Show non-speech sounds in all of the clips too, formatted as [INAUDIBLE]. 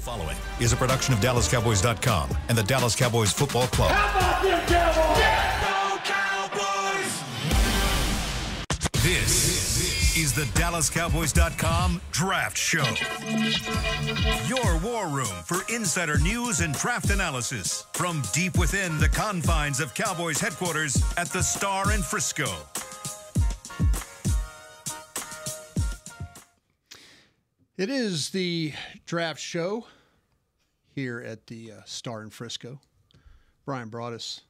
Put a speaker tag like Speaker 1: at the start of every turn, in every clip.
Speaker 1: The following is a production of DallasCowboys.com and the Dallas Cowboys Football Club. This is the DallasCowboys.com Draft Show. Your war room for insider news and draft analysis from deep within the confines of Cowboys headquarters at the Star in Frisco.
Speaker 2: It is the draft show here at the uh, Star in Frisco. Brian Broaddus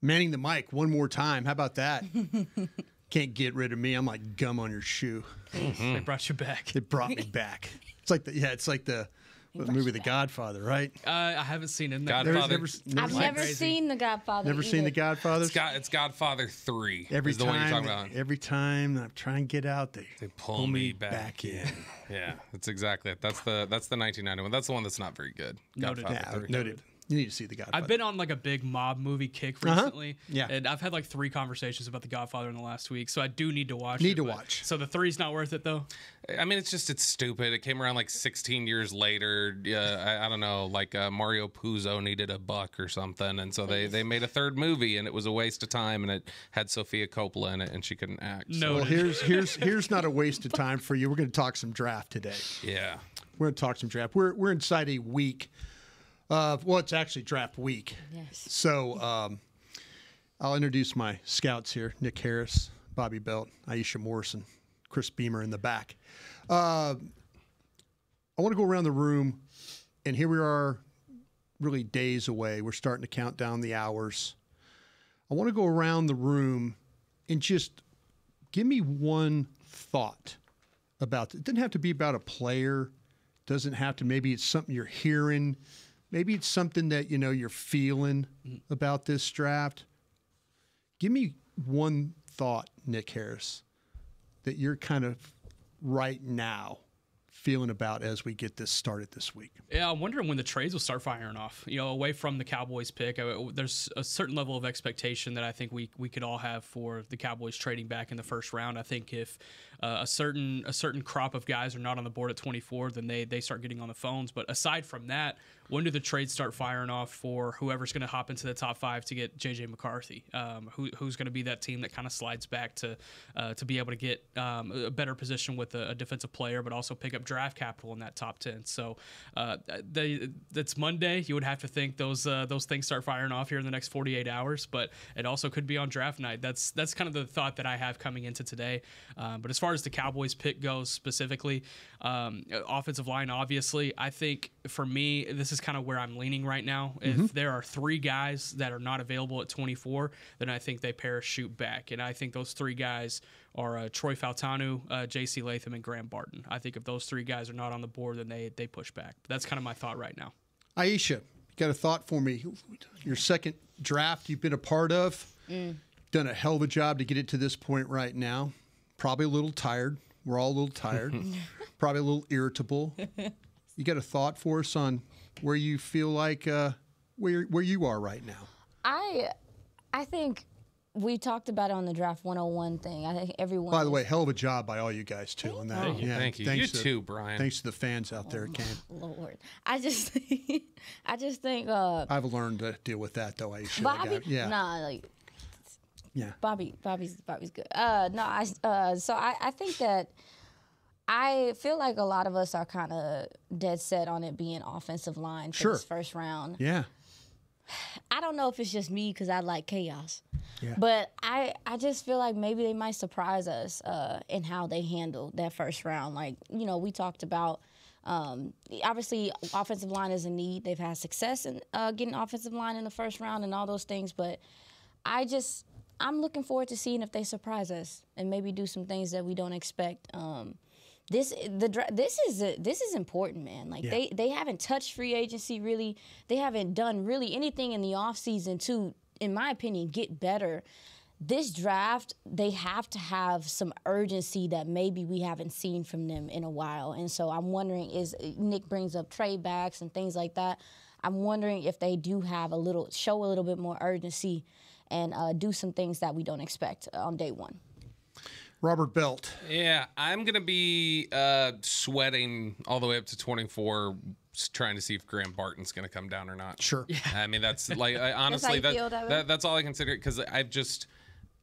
Speaker 2: manning the mic one more time. How about that? [LAUGHS] Can't get rid of me. I'm like gum on your shoe.
Speaker 3: They brought you back.
Speaker 2: It brought me back. It's like the yeah. It's like the, the movie The Godfather, right?
Speaker 3: Uh, I haven't seen it. in
Speaker 4: God-
Speaker 3: that.
Speaker 2: Never, never, never,
Speaker 5: I've
Speaker 2: seen-
Speaker 5: never
Speaker 3: crazy.
Speaker 5: seen The Godfather.
Speaker 2: never seen The. Godfather.
Speaker 4: It's, God, it's Godfather 3.
Speaker 2: every
Speaker 4: is the one you're
Speaker 2: time,
Speaker 4: talking about.
Speaker 2: every time I try and get out, they,
Speaker 4: They pull, me back, in. [LAUGHS] yeah, that's exactly it. That's the that's the 1991. That's the one that's not very good.
Speaker 3: Noted.
Speaker 4: Godfather
Speaker 2: Yeah,
Speaker 4: 3.
Speaker 2: noted. You need to see The Godfather.
Speaker 3: I've been on like a big mob movie kick
Speaker 2: Uh-huh.
Speaker 3: recently.
Speaker 2: Yeah.
Speaker 3: And I've had like three conversations about The Godfather in the last week, so I do need to watch
Speaker 2: Need
Speaker 3: it,
Speaker 2: to
Speaker 3: but-
Speaker 2: watch.
Speaker 3: So the three's not worth it though.
Speaker 4: I mean, it's just it's stupid. It came around like 16 years later. Yeah, I, I don't know. Like uh, Mario Puzo needed a buck or something, and so they they made a third movie, and it was a waste of time, and it had Sofia Coppola in it, and she couldn't act. so-
Speaker 3: No.
Speaker 2: well, here's here's here's not a waste of time for you. We're going to talk some draft today.
Speaker 4: yeah.
Speaker 2: We're going to talk some draft. We're we're inside a week. Uh, well, it's actually draft week.
Speaker 5: Yes.
Speaker 2: So um, I'll introduce my scouts here: Nick Harris, Bobby Belt, Aisha Morrison, Chris Beamer in the back. Uh, I want to go around the room, and here we are, really days away. We're starting to count down the hours. I want to go around the room and just give me one thought about it. Doesn't have to be about a player. Doesn't have to. Maybe it's something you're hearing. Maybe it's something that you know you're feeling about this draft. Give me one thought, Nick Harris, that you're kind of right now feeling about as we get this started this week.
Speaker 3: Yeah, I'm wondering when the trades will start firing off. You know, away from the Cowboys pick, uh, there's a certain level of expectation that I think we we could all have for the Cowboys trading back in the first round. I think if uh, a certain a certain crop of guys are not on the board at 24, then they they start getting on the phones. But aside from that, when do the trades start firing off for whoever's going to hop into the top five to get JJ McCarthy? Um, who, who's going to be that team that kind of slides back to uh, to be able to get um, a better position with a, a defensive player, but also pick up draft capital in that top 10. So uh, they, that's Monday. You would have to think those uh, those things start firing off here in the next 48 hours, but it also could be on draft night. That's that's kind of the thought that I have coming into today. Um, but as far as the Cowboys pick goes specifically, um, offensive line, obviously, I think for me, this is kind of where I'm leaning right now. If there are three guys that are not available at 24, then I think they parachute back. And I think those three guys are uh, Troy Fautanu, uh, J.C. Latham, and Graham Barton. I think if those three guys are not on the board, then they they push back. That's kind of my thought right now.
Speaker 2: Aisha, you got a thought for me? Your second draft you've been a part of, done a hell of a job to get it to this point right now. Probably a little tired. We're all a little tired. [LAUGHS] Probably a little irritable. You got a thought for us on where you feel like uh, where where you are right now?
Speaker 5: I, I think we talked about it on the draft 101 thing. I think everyone.
Speaker 2: By the way, hell of a job by all you guys too on that.
Speaker 4: Thank you. Thank you.
Speaker 2: Thanks
Speaker 4: You
Speaker 2: to-
Speaker 4: too, Brian.
Speaker 2: Thanks to the fans out there, Cam.
Speaker 5: Lord, I just, [LAUGHS] I just think, uh,
Speaker 2: I've learned to deal with that though, Aisha. I
Speaker 5: Bobby.
Speaker 2: got- yeah,
Speaker 5: Nah, like
Speaker 2: yeah.
Speaker 5: Bobby, Bobby's Bobby's good. Uh, no, I uh, so I, I think that I feel like a lot of us are kind of dead set on it being offensive line for
Speaker 2: Sure.
Speaker 5: this first round.
Speaker 2: Yeah.
Speaker 5: I don't know if it's just me because I like chaos,
Speaker 2: Yeah.
Speaker 5: but I I just feel like maybe they might surprise us uh, in how they handle that first round. Like you know, we talked about. Um, obviously, offensive line is a need. They've had success in uh, getting offensive line in the first round and all those things, but I just I'm looking forward to seeing if they surprise us and maybe do some things that we don't expect. Um, this the this is a, this is important, man. Like they they haven't touched free agency really. They haven't done really anything in the offseason to, in my opinion, get better. This draft, they have to have some urgency that maybe we haven't seen from them in a while. And so I'm wondering is Nick brings up trade backs and things like that. I'm wondering if they do have a little show a little bit more urgency and uh, do some things that we don't expect on day one.
Speaker 2: Robert Belt.
Speaker 4: Yeah, I'm gonna be uh, sweating all the way up to 24 trying to see if Graham Barton's gonna come down or not.
Speaker 2: Sure. Yeah.
Speaker 4: I mean, that's [LAUGHS] like I, honestly
Speaker 5: you
Speaker 4: that,
Speaker 5: feel,
Speaker 4: that that's all I consider because I've just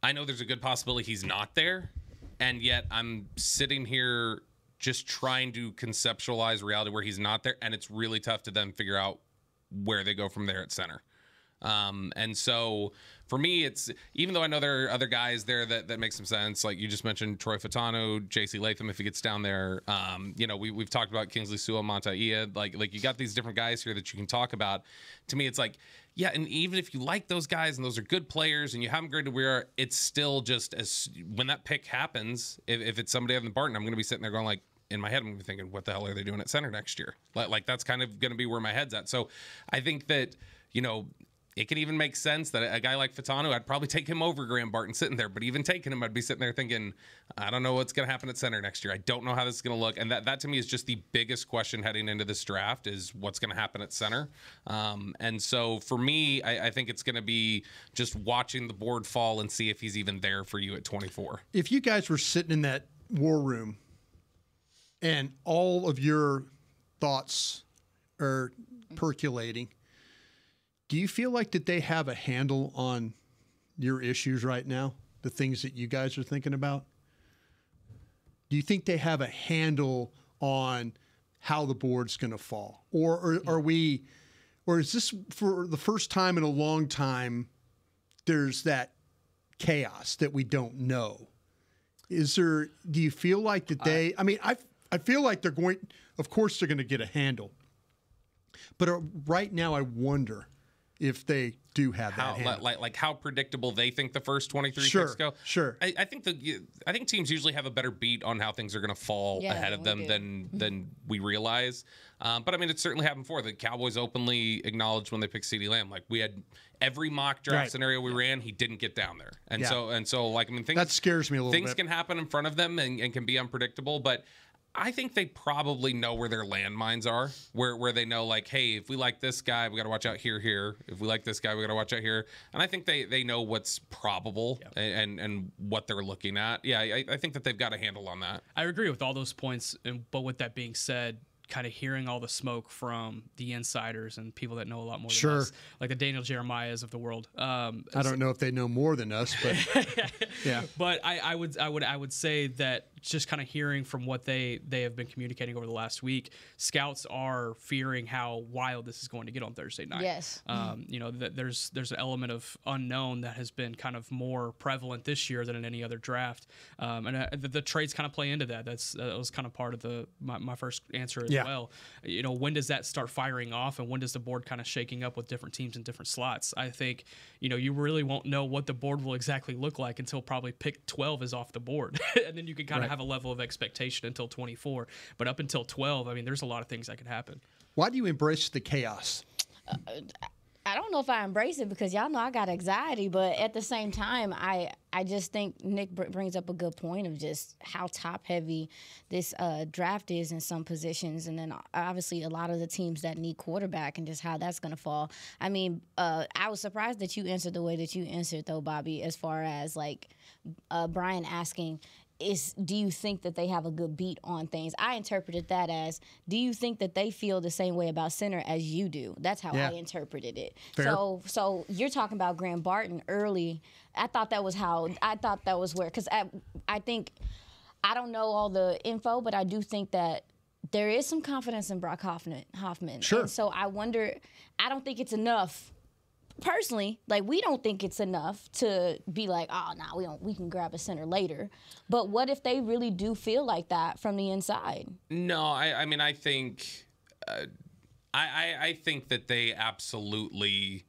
Speaker 4: I know there's a good possibility he's not there, and yet I'm sitting here just trying to conceptualize reality where he's not there, and it's really tough to then figure out where they go from there at center. Um, and so for me, it's even though I know there are other guys there that, that make some sense, like you just mentioned Troy Fautanu, JC Latham, if he gets down there. Um, you know, we, we've talked about Kingsley Suamataia. Like, like you got these different guys here that you can talk about. To me, it's like, yeah, and even if you like those guys and those are good players and you have them graded where it's still just as when that pick happens, if, if it's somebody on the Barton, I'm going to be sitting there going like, in my head, I'm thinking, what the hell are they doing at center next year? Like, like that's kind of going to be where my head's at. So I think that, you know, it can even make sense that a guy like Fautanu, I'd probably take him over Graham Barton sitting there. But even taking him, I'd be sitting there thinking, I don't know what's going to happen at center next year. I don't know how this is going to look. And that, that to me is just the biggest question heading into this draft is what's going to happen at center. Um, and so for me, I, I think it's going to be just watching the board fall and see if he's even there for you at 24.
Speaker 2: If you guys were sitting in that war room and all of your thoughts are percolating, do you feel like that they have a handle on your issues right now? The things that you guys are thinking about? Do you think they have a handle on how the board's going to fall? Or, or are we, or is this for the first time in a long time, there's that chaos that we don't know? Is there, do you feel like that they, I mean, I, I feel like they're going, of course, they're going to get a handle. But uh, right now, I wonder if they do have that
Speaker 4: how
Speaker 2: handle.
Speaker 4: like, like like how predictable they think the first 23
Speaker 2: Sure,
Speaker 4: picks go
Speaker 2: sure.
Speaker 4: I, I think the i think teams usually have a better beat on how things are going to fall
Speaker 5: Yeah,
Speaker 4: ahead of them
Speaker 5: do.
Speaker 4: than than we realize um, but i mean it's certainly happened before the cowboys openly acknowledged when they picked CeeDee lamb like we had every mock draft
Speaker 2: Right.
Speaker 4: scenario we ran he didn't get down there and
Speaker 2: Yeah.
Speaker 4: so and so like i mean things
Speaker 2: that scares me a little
Speaker 4: things
Speaker 2: bit.
Speaker 4: can happen in front of them and, and can be unpredictable but I think they probably know where their landmines are, where where they know like, hey, if we like this guy, we got to watch out here, here. If we like this guy, we got to watch out here. And I think they they know what's probable and, and and what they're looking at. Yeah, I, I think that they've got a handle on that.
Speaker 3: I agree with all those points, and but with that being said, kind of hearing all the smoke from the insiders and people that know a lot more
Speaker 2: Sure.
Speaker 3: than us, like the Daniel Jeremiahs of the world. Um,
Speaker 2: I don't know if they know more than us, but [LAUGHS] yeah.
Speaker 3: but I, I would I would I would say that just kind of hearing from what they they have been communicating over the last week, scouts are fearing how wild this is going to get on Thursday night.
Speaker 5: Yes.
Speaker 3: Um, you know, that there's there's an element of unknown that has been kind of more prevalent this year than in any other draft, um, and uh, the, the trades kind of play into that. That's that was kind of part of the my, my first answer as
Speaker 2: Yeah.
Speaker 3: well. You know, when does that start firing off, and when does the board kind of shaking up with different teams in different slots? I think you know you really won't know what the board will exactly look like until probably pick 12 is off the board, [LAUGHS] and then you can kind of have a level of expectation until 24. But up until 12, I mean, there's a lot of things that could happen.
Speaker 2: Why do you embrace the chaos?
Speaker 5: I don't know if I embrace it because y'all know I got anxiety, but at the same time, I I just think Nick br- brings up a good point of just how top heavy this uh, draft is in some positions, and then obviously a lot of the teams that need quarterback and just how that's going to fall. I mean, uh, I was surprised that you answered the way that you answered though, Bobby, as far as like uh, Brian asking. Is do you think that they have a good beat on things? I interpreted that as do you think that they feel the same way about center as you do? That's how
Speaker 2: Yeah.
Speaker 5: I interpreted it.
Speaker 2: Fair.
Speaker 5: So so you're talking about Graham Barton early. I thought that was how I thought that was where because I I think I don't know all the info, but I do think that there is some confidence in Brock Hoffman. Hoffman.
Speaker 2: Sure.
Speaker 5: And so I wonder. I don't think it's enough. Personally, like we don't think it's enough to be like, oh, nah, we don't. We can grab a center later. But what if they really do feel like that from the inside?
Speaker 4: No, I, I mean, I think, uh, I, I, I think that they absolutely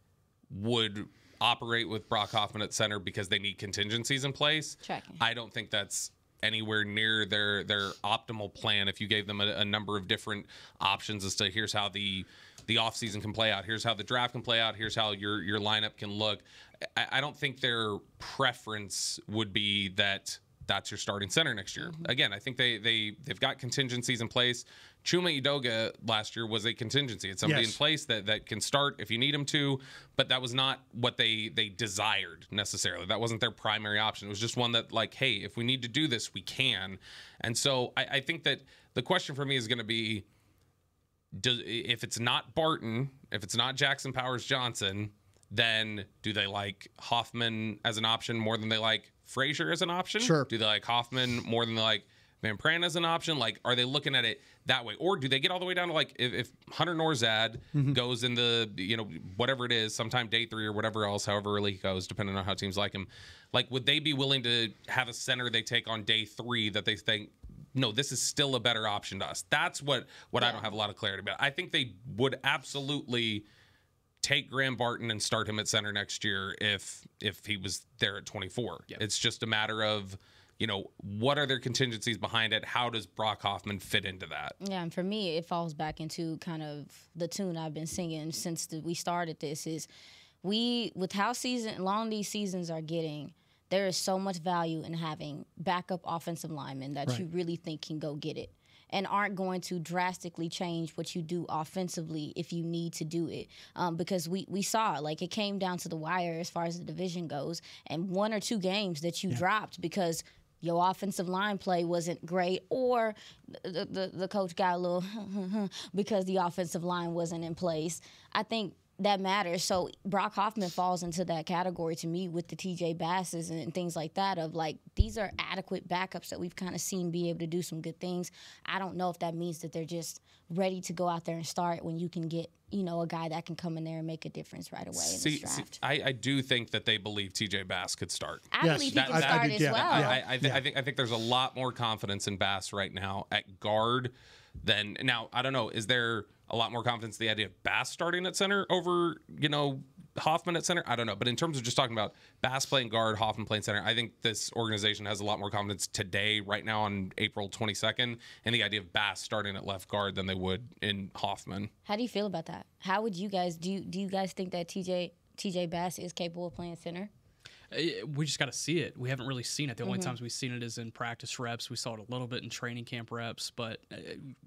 Speaker 4: would operate with Brock Hoffman at center because they need contingencies in place.
Speaker 5: Tracking.
Speaker 4: I don't think that's anywhere near their their optimal plan. If you gave them a, a number of different options as to here's how the the offseason can play out, here's how the draft can play out, here's how your your lineup can look. I, I don't think their preference would be that that's your starting center next year. Again, I think they they they've got contingencies in place. Chuma Edoga last year was a contingency. It's somebody
Speaker 2: Yes.
Speaker 4: in place that that can start if you need him to, but that was not what they they desired necessarily. That wasn't their primary option. It was just one that like, hey, if we need to do this, we can. And so I, I think that the question for me is going to be does if it's not Barton, if it's not Jackson Powers Johnson, then do they like Hoffman as an option more than they like Frazier as an option?
Speaker 2: Sure.
Speaker 4: Do they like Hoffman more than they like Van Pran as an option? Like, are they looking at it that way, or do they get all the way down to like if, if Hunter Nourzad mm-hmm. goes in the you know whatever it is, sometime day three or whatever else, however early he goes, depending on how teams like him, like would they be willing to have a center they take on day three that they think no, this is still a better option to us. That's what what I don't have a lot of clarity about. I think they would absolutely take Graham Barton and start him at center next year if if he was there at 24. It's just a matter of you know what are their contingencies behind it? How does Brock Hoffman fit into that?
Speaker 5: Yeah, and for me, it falls back into kind of the tune I've been singing since the, we started this. Is we with how season long these seasons are getting, there is so much value in having backup offensive linemen that you really think can go get it. And aren't going to drastically change what you do offensively if you need to do it, um, because we we saw like it came down to the wire as far as the division goes, and one or two games that you dropped because your offensive line play wasn't great, or the, the, the coach got a little [LAUGHS] because the offensive line wasn't in place. I think that matters. So Brock Hoffman falls into that category to me with the TJ Basses and things like that of like these are adequate backups that we've kind of seen be able to do some good things. I don't know if that means that they're just ready to go out there and start when you can get, you know, a guy that can come in there and make a difference right away in
Speaker 4: See, see. I, I do think that they believe TJ Bass could start.
Speaker 5: I
Speaker 2: Yes,
Speaker 5: believe he
Speaker 2: that-
Speaker 5: can
Speaker 2: I- I
Speaker 5: start
Speaker 2: do,
Speaker 5: as
Speaker 2: yeah,
Speaker 5: well.
Speaker 2: yeah.
Speaker 4: I, I, th- I think I think there's a lot more confidence in Bass right now at guard than now. I don't know. Is there a lot more confidence the idea of Bass starting at center over you know Hoffman at center? I don't know. But in terms of just talking about Bass playing guard, Hoffman playing center, I think this organization has a lot more confidence today, right now on April 22nd, in the idea of Bass starting at left guard than they would in Hoffman.
Speaker 5: How do you feel about that? How would you guys do? You, do you guys think that TJ TJ Bass is capable of playing center?
Speaker 3: Uh, We just got to see it. We haven't really seen it. The
Speaker 5: Mm-hmm.
Speaker 3: only times we've seen it is in practice reps. We saw it a little bit in training camp reps, but uh,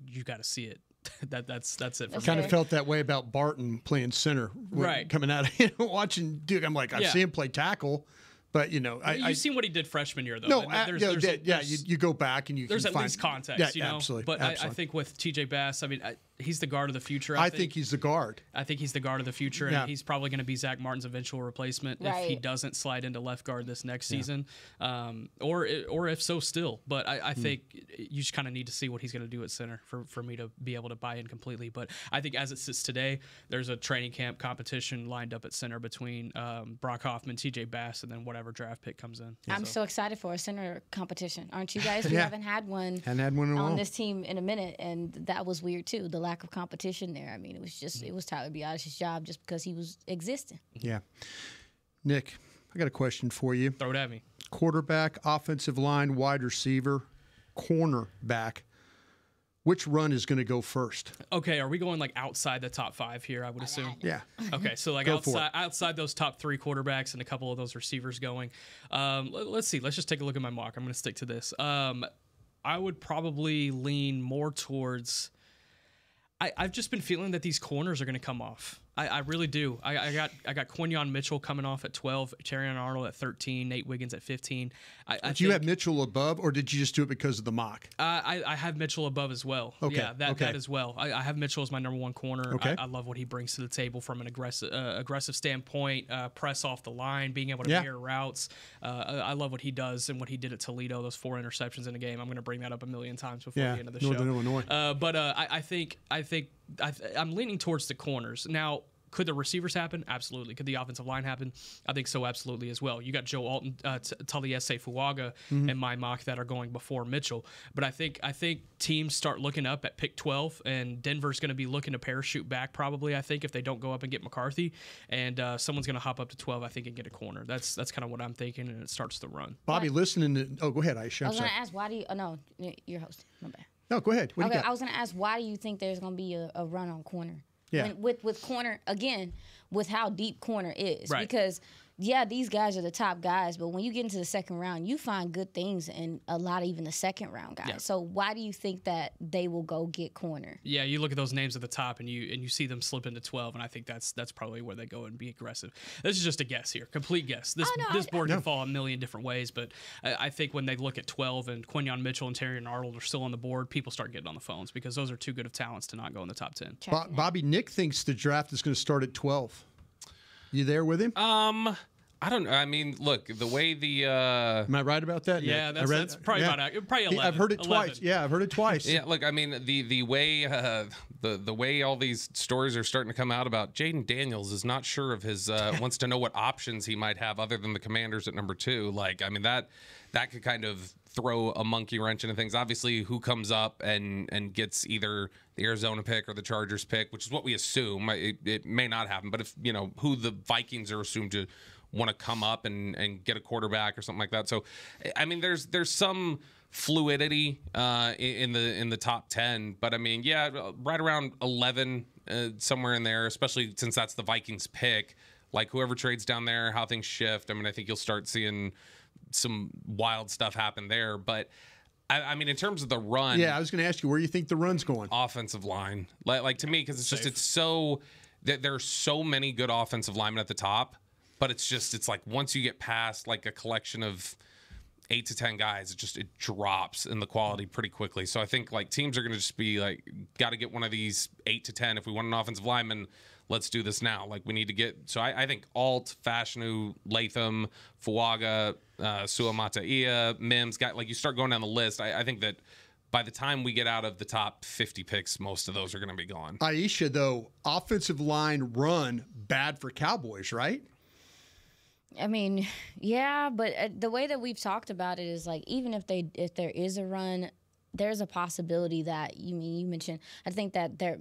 Speaker 3: you got to see it. [LAUGHS] that that's that's it for
Speaker 5: That's
Speaker 3: me.
Speaker 2: kind of felt that way about Barton playing center, when-
Speaker 3: Right.
Speaker 2: Coming out, of, [LAUGHS] you know, watching Duke, I'm like, I've
Speaker 3: Yeah.
Speaker 2: seen him play tackle, but you know, I,
Speaker 3: You've
Speaker 2: I
Speaker 3: seen what he did freshman year, though.
Speaker 2: no,
Speaker 3: and
Speaker 2: uh,
Speaker 3: there's-
Speaker 2: you know,
Speaker 3: there's
Speaker 2: yeah, you, you go back and you
Speaker 3: there's
Speaker 2: can
Speaker 3: at
Speaker 2: find,
Speaker 3: least context,
Speaker 2: yeah,
Speaker 3: you know.
Speaker 2: absolutely,
Speaker 3: But I, I think with TJ Bass, I mean, I, he's the guard of the future.
Speaker 2: I think he's the guard.
Speaker 3: I think he's the guard of the future,
Speaker 2: Yeah.
Speaker 3: and he's probably going to be Zack Martin's eventual replacement if he doesn't slide into left guard this next season, um, or or if so, still. But I,
Speaker 2: Hmm.
Speaker 3: I think you just kind of need to see what he's going to do at center for, for me to be able to buy in completely. But I think as it sits today, there's a training camp competition lined up at center between um, Brock Hoffman, T.J. Bass, and then whatever draft pick comes in.
Speaker 5: I'm so excited for a center competition, aren't you guys? [LAUGHS] We
Speaker 2: Yeah.
Speaker 5: haven't had one
Speaker 2: Hadn't had one
Speaker 5: on
Speaker 2: while.
Speaker 5: this team in a minute, and that was weird too. The lack of competition there. I mean, it was just it was Tyler Biadasz's job just because he was existing.
Speaker 2: Yeah, Nick, I got a question for you.
Speaker 3: Throw it at me.
Speaker 2: Quarterback, offensive line, wide receiver, cornerback. Which run is going to go first?
Speaker 3: Okay, are we going like outside the top five here? I would assume.
Speaker 2: Yeah,
Speaker 3: Okay, so like
Speaker 2: Go for it.
Speaker 3: outside outside those top three quarterbacks and a couple of those receivers going. Um, let, us see. Let's just take a look at my mock. I'm going to stick to this. Um, I would probably lean more towards. I, I've just been feeling that these corners are going to come off. I, I really do. I, I got I got Quinyon Mitchell coming off at 12, Terrion Arnold at 13, Nate Wiggins at 15. I, I
Speaker 2: did you
Speaker 3: think-
Speaker 2: have Mitchell above, or did you just do it because of the mock?
Speaker 3: uh, I, I have Mitchell above as well.
Speaker 2: Okay,
Speaker 3: Yeah, that,
Speaker 2: okay.
Speaker 3: that as well. I, I have Mitchell as my number one corner.
Speaker 2: Okay.
Speaker 3: I, I love what he brings to the table from an aggressive uh, aggressive standpoint, uh, press off the line, being able to
Speaker 2: Yeah.
Speaker 3: mirror routes. Uh, I I love what he does and what he did at Toledo, those four interceptions in a game. I'm going to bring that up a million times before
Speaker 2: Yeah,
Speaker 3: the end of the
Speaker 2: Northern
Speaker 3: show.
Speaker 2: Illinois.
Speaker 3: Uh, but uh, I, I think I think I th- I'm leaning towards the corners now. Could the receivers happen? Absolutely. Could the offensive line happen? I think so, absolutely as well. You got Joe Alton, uh, T- Taliese Fuaga
Speaker 2: Mm-hmm.
Speaker 3: in my mock that are going before Mitchell. But I think I think teams start looking up at pick 12, and Denver's going to be looking to parachute back probably. I think if they don't go up and get McCarthy, and uh, someone's going to hop up to 12, I think, and get a corner. That's that's kind of what I'm thinking, and it starts the run.
Speaker 2: Bobby, listening to. Oh, go ahead, Aisha.
Speaker 5: I
Speaker 2: I'm
Speaker 5: was gonna ask why do you? Oh no, y- your host. My bad.
Speaker 2: No, go ahead. What do
Speaker 5: Okay,
Speaker 2: you got?
Speaker 5: I was gonna ask why do you think there's gonna be a, a run on corner?
Speaker 2: Yeah.
Speaker 5: When, with with corner again, with how deep corner is,
Speaker 3: Right.
Speaker 5: because yeah, these guys are the top guys, but when you get into the second round, you find good things in a lot of even the second round guys.
Speaker 3: Yeah.
Speaker 5: So why do you think that they will go get corner?
Speaker 3: Yeah, you look at those names at the top and you and you see them slip into 12 and I think that's that's probably where they go and be aggressive. This is just a guess here, complete guess. This
Speaker 5: Oh, no,
Speaker 3: this
Speaker 5: I-
Speaker 3: board can fall a million different ways, but I, I think when they look at 12 and Quinyon Mitchell and Terrion Arnold are still on the board, people start getting on the phones because those are too good of talents to not go in the top 10.
Speaker 2: Bo- Bobby Nick thinks the draft is going to start at 12. You there with him?
Speaker 4: Um, I don't know. I mean, look, the way the uh,
Speaker 2: Am I right about that?
Speaker 3: Yeah,
Speaker 2: Nick?
Speaker 3: that's-
Speaker 2: I
Speaker 3: that's probably about ac- probably
Speaker 2: He- I've heard it
Speaker 3: 11.
Speaker 2: twice. Yeah, I've heard it twice.
Speaker 4: Yeah, look, I mean the the way uh, the the way all these stories are starting to come out about Jayden Daniels is not sure of his uh, [LAUGHS] wants to know what options he might have other than the Commanders at number two. Like, I mean that that could kind of throw a monkey wrench into things. Obviously, who comes up and and gets either the Arizona pick or the Chargers pick, which is what we assume. It, it may not happen, but if you know who the Vikings are assumed to want to come up and and get a quarterback or something like that. So, I mean, there's there's some fluidity uh, in, the in the top ten, but I mean, yeah, right around eleven, uh, somewhere in there. Especially since that's the Vikings pick. Like whoever trades down there, how things shift. I mean, I think you'll start seeing some wild stuff happen there. But I, I mean, in terms of the run,
Speaker 2: Yeah, I was going to ask you where you think the run's going.
Speaker 4: offensive line. Like, like to me, because it's just it's so there, there are so many good offensive linemen at the top, but it's just it's like once you get past like a collection of eight to ten guys, it just it drops in the quality pretty quickly. So I think like teams are going to just be like, got to get one of these eight to ten if we want an offensive lineman. Let's do this now. Like we need to get. So I, I think Alt, Fashanu, Latham, Fuaga, uh, Suamataia, Mims. Got like you start going down the list. I, I think that by the time we get out of the top 50 picks, most of those are going to be gone.
Speaker 2: Aisha, though, offensive line run bad for Cowboys, right?
Speaker 5: I mean, yeah, but uh, the way that we've talked about it is like even if they if there is a run, there's a possibility that you mean you mentioned. I think that there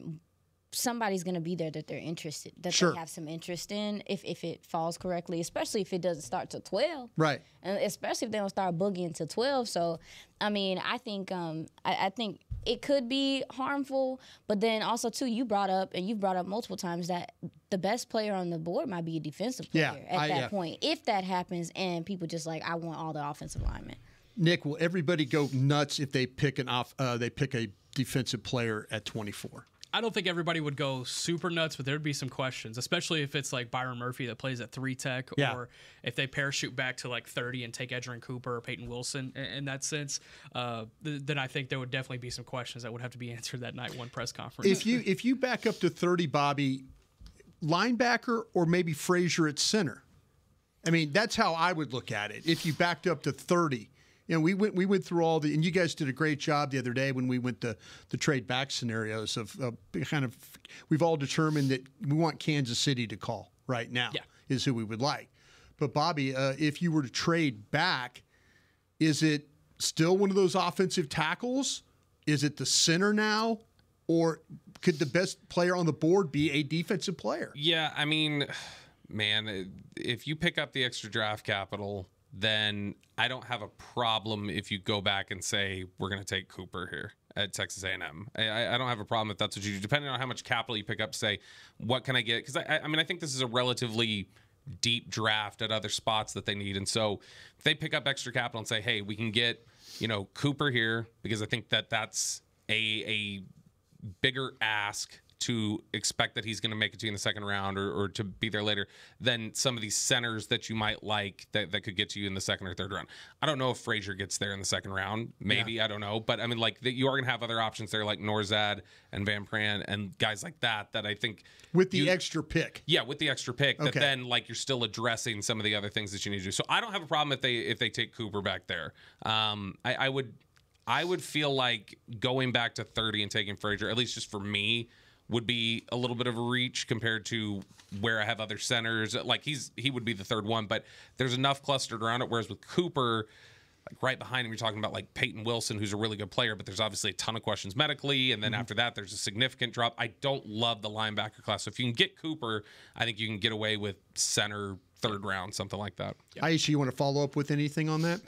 Speaker 5: somebody's going to be there that they're interested that
Speaker 2: Sure.
Speaker 5: they have some interest in if if it falls correctly, especially if it doesn't start to twelve.
Speaker 2: Right.
Speaker 5: and especially if they don't start boogieing to 12 so i mean i think um I, I think it could be harmful but then also too you brought up and you've brought up multiple times that the best player on the board might be a defensive
Speaker 2: Yeah,
Speaker 5: player at
Speaker 2: I-
Speaker 5: that
Speaker 2: yeah.
Speaker 5: point if that happens and people just like i want all the offensive linemen
Speaker 2: Nick, will everybody go nuts if they pick an off? Uh, they pick a defensive player at 24.
Speaker 3: I don't think everybody would go super nuts, but there'd be some questions, especially if it's like Byron Murphy that plays at three tech,
Speaker 2: Yeah.
Speaker 3: or if they parachute back to like 30 and take Edgerrin Cooper or Peyton Wilson in, in that sense. Uh, th- then I think there would definitely be some questions that would have to be answered that night one press conference.
Speaker 2: If you if you back up to 30, Bobby, linebacker or maybe Frazier at center. I mean, that's how I would look at it. If you backed up to 30, you know, we went we went through all the and you guys did a great job the other day when we went to the trade back scenarios of uh, kind of we've all determined that we want Kansas City to call right now
Speaker 3: Yeah.
Speaker 2: is who we would like. But Bobby, uh, if you were to trade back, is it still one of those offensive tackles? Is it the center now? Or could the best player on the board be a defensive player?
Speaker 4: Yeah, I mean, [SIGHS] man, if you pick up the extra draft capital, then I don't have a problem if you go back and say we're going to take Cooper here at Texas A&M. I- I, don't have a problem if that's what you do. Depending on how much capital you pick up, say what can I get? Because I, I mean, I think this is a relatively deep draft at other spots that they need, and so if they pick up extra capital and say, hey, we can get you know Cooper here because I think that that's a a bigger ask to expect that he's going to make it to you in the second round or, or to be there later than some of these centers that you might like that, that could get to you in the second or third round. I don't know if Frazier gets there in the second round. Maybe I don't know, but I mean, like that you are going to have other options there, like Nourzad and Van Pran and guys like that. That I think
Speaker 2: With the
Speaker 4: you-
Speaker 2: extra pick.
Speaker 4: yeah, with the extra pick, that then like you're still addressing some of the other things that you need to do. So I don't have a problem if they if they take Cooper back there. Um, I, I would I would feel like going back to 30 and taking Frazier, at least just for me, would be a little bit of a reach compared to where I have other centers. Like he's he would be the third one, but there's enough clustered around it. Whereas with Cooper, like right behind him, you're talking about like Peyton Wilson, who's a really good player, but there's obviously a ton of questions medically. And then mm-hmm. after that, there's a significant drop. I don't love the linebacker class. So if you can get Cooper, I think you can get away with center, third round, something like that.
Speaker 2: Aisha, you want to follow up with anything on that?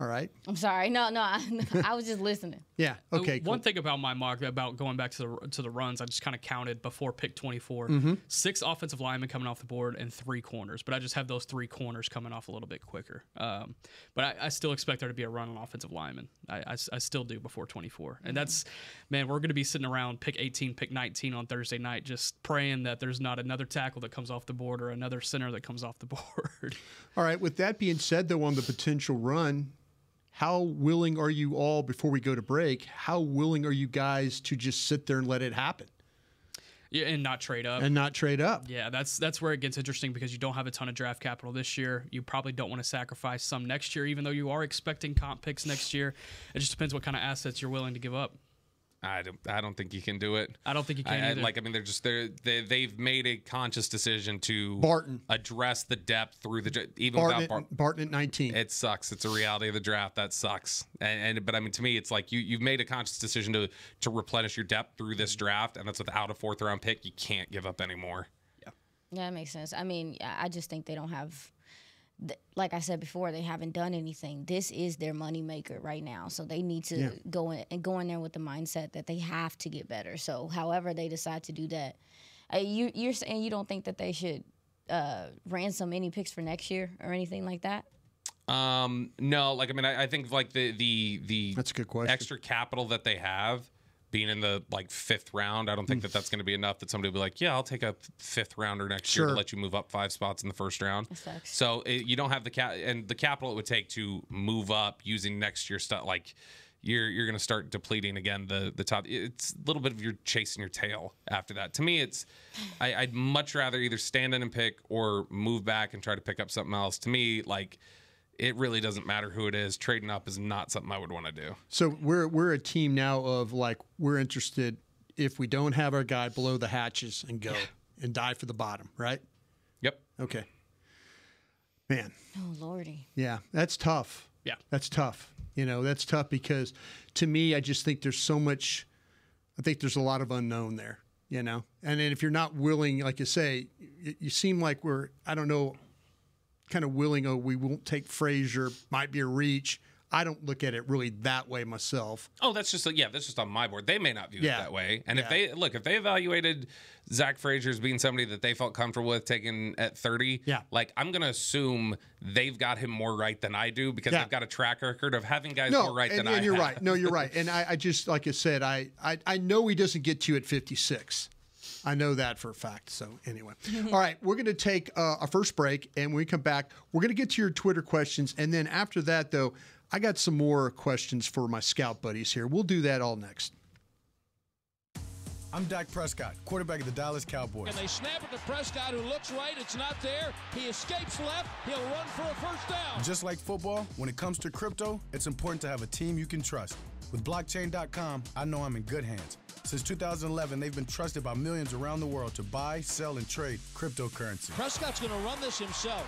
Speaker 2: All right.
Speaker 5: I'm sorry. No, no, I, [LAUGHS] I was just listening.
Speaker 2: Yeah. Okay.
Speaker 3: One
Speaker 2: cool.
Speaker 3: thing about my mock about going back to the to the runs, I just kind of counted before pick 24.
Speaker 2: Mm-hmm.
Speaker 3: Six offensive linemen coming off the board and three corners, but I just have those three corners coming off a little bit quicker. Um, but I, I still expect there to be a run on offensive linemen. I I still do before 24, and that's man, we're going to be sitting around pick 18, pick 19 on Thursday night, just praying that there's not another tackle that comes off the board or another center that comes off the [LAUGHS] board.
Speaker 2: All right. With that being said, though, on the potential run, how willing are you all before we go to break? How willing are you guys to just sit there and let it happen
Speaker 3: yeah, and not trade up.
Speaker 2: and not trade up?
Speaker 3: Yeah, that's that's where it gets interesting because you don't have a ton of draft capital this year. You probably don't want to sacrifice some next year, even though you are expecting comp picks next year. It just depends what kind of assets you're willing to give up.
Speaker 4: I don't. I don't think you can do it.
Speaker 3: I don't think you can
Speaker 4: I, I-
Speaker 3: either.
Speaker 4: like I mean, they're just they're they, they've made a conscious decision to
Speaker 2: Barton.
Speaker 4: address the depth through the even
Speaker 2: Barton
Speaker 4: without Barton.
Speaker 2: at, Barton at 19.
Speaker 4: It sucks. It's a reality of the draft. That sucks. And, and but I mean, to me, it's like you you've made a conscious decision to to replenish your depth through this draft, and that's without a fourth round pick. You can't give up anymore.
Speaker 5: Yeah, Yeah, that makes sense. I mean, I I just think they don't have, th- like I said before, they haven't done anything. This is their moneymaker right now, so they need to
Speaker 2: Yeah.
Speaker 5: go in and go in there with the mindset that they have to get better. So, however they decide to do that, uh, you you're saying you don't think that they should uh, ransom any picks for next year or anything like that?
Speaker 4: Um, no, like I mean, I, I think like the the the
Speaker 2: That's a good question.
Speaker 4: extra capital that they have being in the like fifth round, I don't think that that's going to be enough that somebody will be like, yeah, I'll take a fifth rounder next year to let you move up five spots in the first round. So it, you don't have the cap and the capital it would take to move up using next year's stuff. Like you're you're going to start depleting again the the top. It's a little bit of you're chasing your tail after that. To me, it's I, I'd much rather either stand in and pick or move back and try to pick up something else. To me, like. It really doesn't matter who it is. Trading up is not something I would want to do.
Speaker 2: So we're we're a team now of like we're interested if we don't have our guy below the hatches and go and die for the bottom, right?
Speaker 4: Yep.
Speaker 2: Okay. Man,
Speaker 5: Oh lordy.
Speaker 2: yeah, that's tough.
Speaker 3: Yeah.
Speaker 2: That's tough. You know, that's tough because to me I just think there's so much I think there's a lot of unknown there, you know. And then if you're not willing, like you say, you, you seem like we're I don't know kind of willing oh we won't take Frazier, might be a reach. I don't look at it really that way myself.
Speaker 4: Oh, that's just yeah, that's just on my board. They may not view
Speaker 2: Yeah.
Speaker 4: it that way. And
Speaker 2: Yeah.
Speaker 4: if they look, if they evaluated Zach Frazier as being somebody that they felt comfortable with taking at 30,
Speaker 2: Yeah.
Speaker 4: like I'm gonna assume they've got him more right than I do because
Speaker 2: Yeah.
Speaker 4: they've got a track record of having guys
Speaker 2: no,
Speaker 4: more right
Speaker 2: and,
Speaker 4: than
Speaker 2: and
Speaker 4: I
Speaker 2: you're
Speaker 4: have.
Speaker 2: right. No, you're right. And I, I just like I said, I, I I know he doesn't get to you at 56. I know that for a fact. So anyway, [LAUGHS] all right, we're going to take uh, a first break, and when we come back, we're going to get to your Twitter questions, and then after that, though, I got some more questions for my scout buddies here. We'll do that all next.
Speaker 6: I'm Dak Prescott, quarterback of the Dallas Cowboys.
Speaker 7: And they snap it to Prescott, who looks right. It's not there. He escapes left. He'll run for a first down.
Speaker 6: Just like football, when it comes to crypto, it's important to have a team you can trust. With blockchain.com, I know I'm in good hands. Since 2011, they've been trusted by millions around the world to buy, sell, and trade cryptocurrency.
Speaker 7: Prescott's going to run this himself.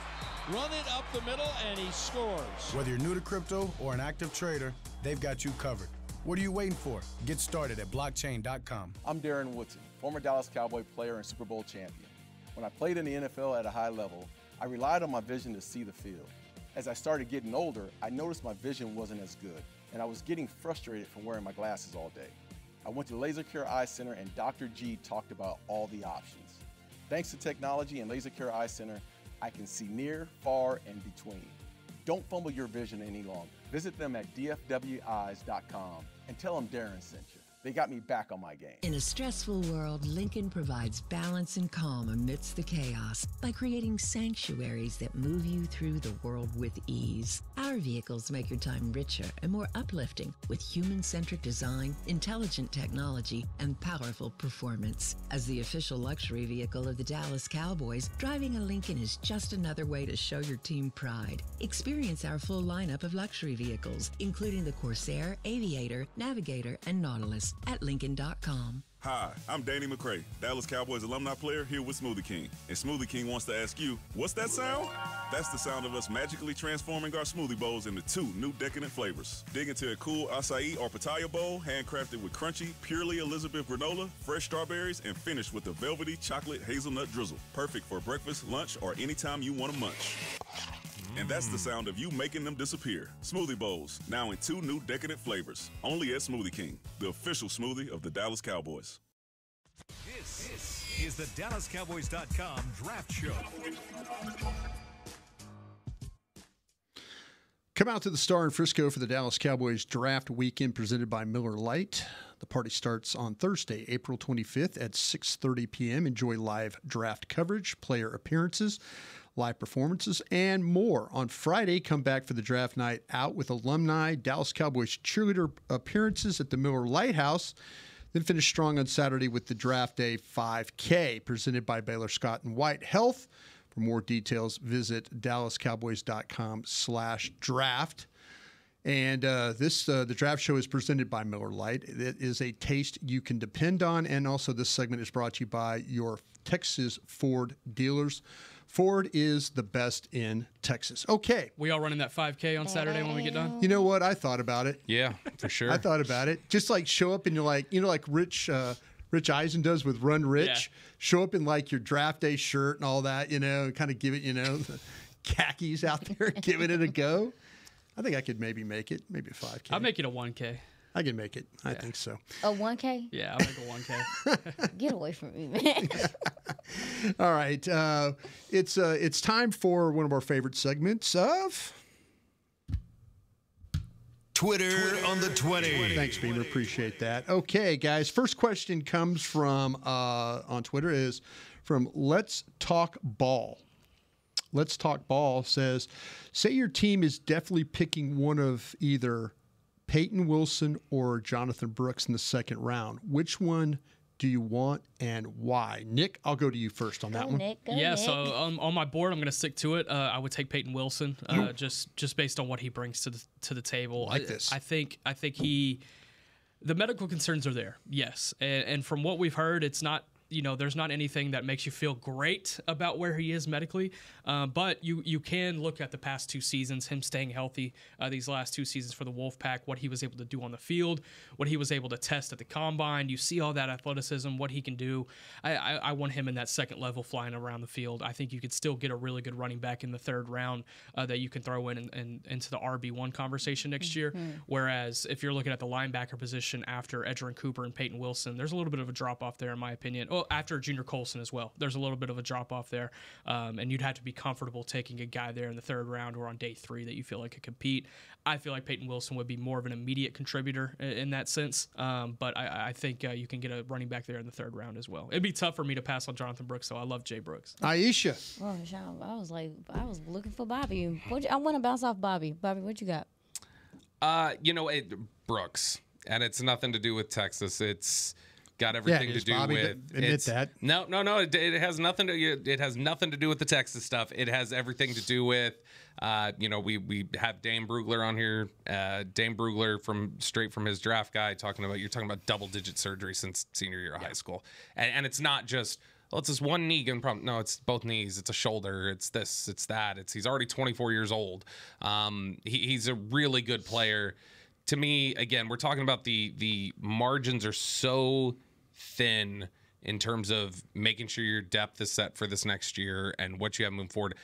Speaker 7: Run it up the middle, and he scores.
Speaker 6: Whether you're new to crypto or an active trader, they've got you covered. What are you waiting for? Get started at blockchain.com.
Speaker 8: I'm Darren Woodson, former Dallas Cowboy player and Super Bowl champion. When I played in the NFL at a high level, I relied on my vision to see the field. As I started getting older, I noticed my vision wasn't as good, and I was getting frustrated from wearing my glasses all day. I went to Laser Care Eye Center, and Dr. G talked about all the options. Thanks to technology and Laser Care Eye Center, I can see near, far, and between. Don't fumble your vision any longer. Visit them at dfweyes.com and tell them Darren sent you. They got me back on my game.
Speaker 9: In a stressful world, Lincoln provides balance and calm amidst the chaos by creating sanctuaries that move you through the world with ease. Our vehicles make your time richer and more uplifting with human centric design, intelligent technology, and powerful performance. As the official luxury vehicle of the Dallas Cowboys, driving a Lincoln is just another way to show your team pride. Experience our full lineup of luxury vehicles, including the Corsair, Aviator, Navigator, and Nautilus at Lincoln.com.
Speaker 10: Hi, I'm Danny McCray, Dallas Cowboys alumni player here with Smoothie King. And Smoothie King wants to ask you, what's that sound? That's the sound of us magically transforming our smoothie bowls into two new decadent flavors. Dig into a cool acai or pitaya bowl, handcrafted with crunchy, purely Elizabeth granola, fresh strawberries, and finished with a velvety chocolate hazelnut drizzle. Perfect for breakfast, lunch, or anytime you want to munch. And that's the mm. sound of you making them disappear. Smoothie Bowls, now in two new decadent flavors. Only at Smoothie King, the official smoothie of the Dallas Cowboys.
Speaker 1: This, this is the DallasCowboys.com Draft Show.
Speaker 2: Come out to the Star in Frisco for the Dallas Cowboys draft weekend presented by Miller Lite. The party starts on Thursday, April 25th at 6:30 p.m. Enjoy live draft coverage, player appearances, live performances, and more. On Friday, come back for the draft night out with alumni, Dallas Cowboys cheerleader appearances at the Miller Lighthouse. Then finish strong on Saturday with the Draft Day 5K presented by Baylor Scott and White Health. For more details, visit dallascowboys.com slash draft. And uh, this uh, the draft show is presented by Miller Lite. It is a taste you can depend on. And also, this segment is brought to you by your Texas Ford dealers. Ford is the best in Texas. Okay.
Speaker 3: We all running that 5K on Saturday when we get done.
Speaker 2: You know what? I thought about it.
Speaker 4: Yeah, for sure.
Speaker 2: I thought about it. Just like show up and you're like, you know, like Rich uh, Rich Eisen does with Run Rich.
Speaker 3: Yeah.
Speaker 2: Show up in like your draft day shirt and all that, you know, and kind of give it, you know, the [LAUGHS] khakis out there, giving it a go. I think I could maybe make it, maybe a 5K.
Speaker 3: I'll make it a 1K.
Speaker 2: I can make it. I think so.
Speaker 5: A 1K?
Speaker 3: Yeah, I'll make a 1K. [LAUGHS]
Speaker 5: Get away from me, man. [LAUGHS]
Speaker 2: All right. Uh, it's uh, it's time for one of our favorite segments of
Speaker 1: Twitter, on the 20.
Speaker 2: Thanks, Beamer. Appreciate that. Okay, guys. First question comes from uh, on Twitter is from Let's Talk Ball. Let's Talk Ball says, say your team is definitely picking one of either Peyton Wilson or Jonathan Brooks in the second round. Which one do you want and why? Nick, I'll go to you first on that
Speaker 5: Go,
Speaker 2: one.
Speaker 5: Nick. Go,
Speaker 3: yeah,
Speaker 5: Nick.
Speaker 3: so on, on my board, I'm going to stick to it. Uh, I would take Peyton Wilson, uh, just just based on what he brings to the to the table.
Speaker 2: Like
Speaker 3: I,
Speaker 2: this.
Speaker 3: I think I think he, the medical concerns are there, yes, and, and from what we've heard, it's not. You know, there's not anything that makes you feel great about where he is medically, uh, but you you can look at the past two seasons, him staying healthy, uh, these last two seasons for the Wolfpack, what he was able to do on the field, what he was able to test at the combine. You see all that athleticism, what he can do. I, I, I want him in that second level, flying around the field. I think you could still get a really good running back in the third round uh, that you can throw in, and in, into the RB one conversation next year. Whereas if you're looking at the linebacker position after Edgerrin Cooper and Peyton Wilson, there's a little bit of a drop off there, in my opinion. Oh, after Junior Colson as well, there's a little bit of a drop off there, um, and you'd have to be comfortable taking a guy there in the third round or on day three that you feel like could compete. I feel like Peyton Wilson would be more of an immediate contributor i- in that sense, um, but I, I think uh, you can get a running back there in the third round as well. It'd be tough for me to pass on Jonathan Brooks, so I love Jay Brooks.
Speaker 2: Aisha.
Speaker 5: Oh, Sean, I was like, I was looking for Bobby. What you, I want to bounce off Bobby. Bobby, what you got?
Speaker 4: Uh, you know, it, Brooks, and it's nothing to do with Texas. It's got everything
Speaker 2: is,
Speaker 4: to do
Speaker 2: Bobby.
Speaker 4: with.
Speaker 2: Admit
Speaker 4: it's-
Speaker 2: that.
Speaker 4: No, no, no. It, it has nothing to. It has nothing to do with the Texas stuff. It has everything to do with. Uh, you know, we we have Dane Brugler on here. Uh, Dane Brugler from straight from his draft guy talking about you're talking about double digit surgery since senior year of high school, and, and it's not just. Well, it's this one knee gun problem. No, it's both knees. It's a shoulder. It's this. It's that. It's he's already 24 years old. Um, he, he's a really good player. To me, again, we're talking about the the margins are so thin in terms of making sure your depth is set for this next year and what you have moving forward.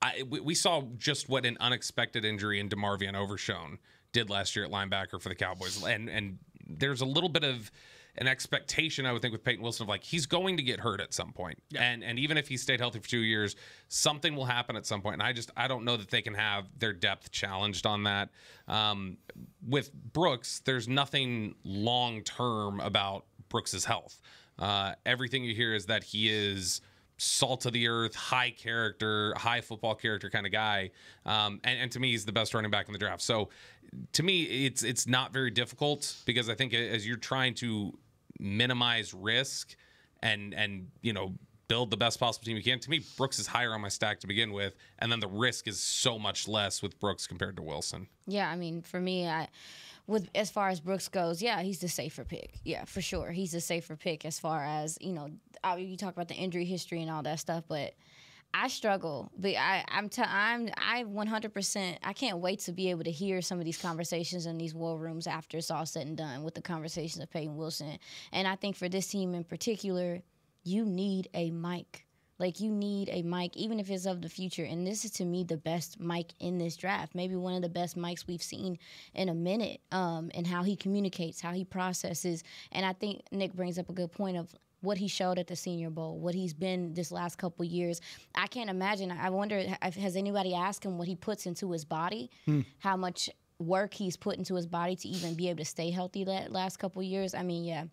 Speaker 4: I, we, saw just what an unexpected injury in DeMarvion Overshown did last year at linebacker for the Cowboys, and and there's a little bit of an expectation I would think with Peyton Wilson of like he's going to get hurt at some point. and and even if he stayed healthy for two years, something will happen at some point. And I just I don't know that they can have their depth challenged on that. Um, with Brooks, there's nothing long term about Brooks's health. Uh, everything you hear is that he is salt of the earth, high character, high football character kind of guy. Um, and, and to me, he's the best running back in the draft. So to me, it's it's not very difficult because I think as you're trying to minimize risk and and you know build the best possible team you can. To me, Brooks is higher on my stack to begin with, and then the risk is so much less with Brooks compared to Wilson.
Speaker 5: Yeah, I mean, for me, I with as far as Brooks goes, yeah, he's the safer pick. Yeah, for sure, he's the safer pick as far as you know. You talk about the injury history and all that stuff, but I struggle. But I, I'm, t- I'm, I 100%. I can't wait to be able to hear some of these conversations in these war rooms after it's all said and done with the conversations of Peyton Wilson. And I think for this team in particular, you need a Mike Like you need a mic, even if it's of the future. And this is to me the best mic in this draft. Maybe one of the best mics we've seen in a minute. Um, and how he communicates, how he processes. And I think Nick brings up a good point of what he showed at the Senior Bowl, what he's been this last couple years. I can't imagine. I wonder, has anybody asked him what he puts into his body?
Speaker 2: Hmm.
Speaker 5: How much work he's put into his body to even be able to stay healthy that last couple years? I mean, yeah,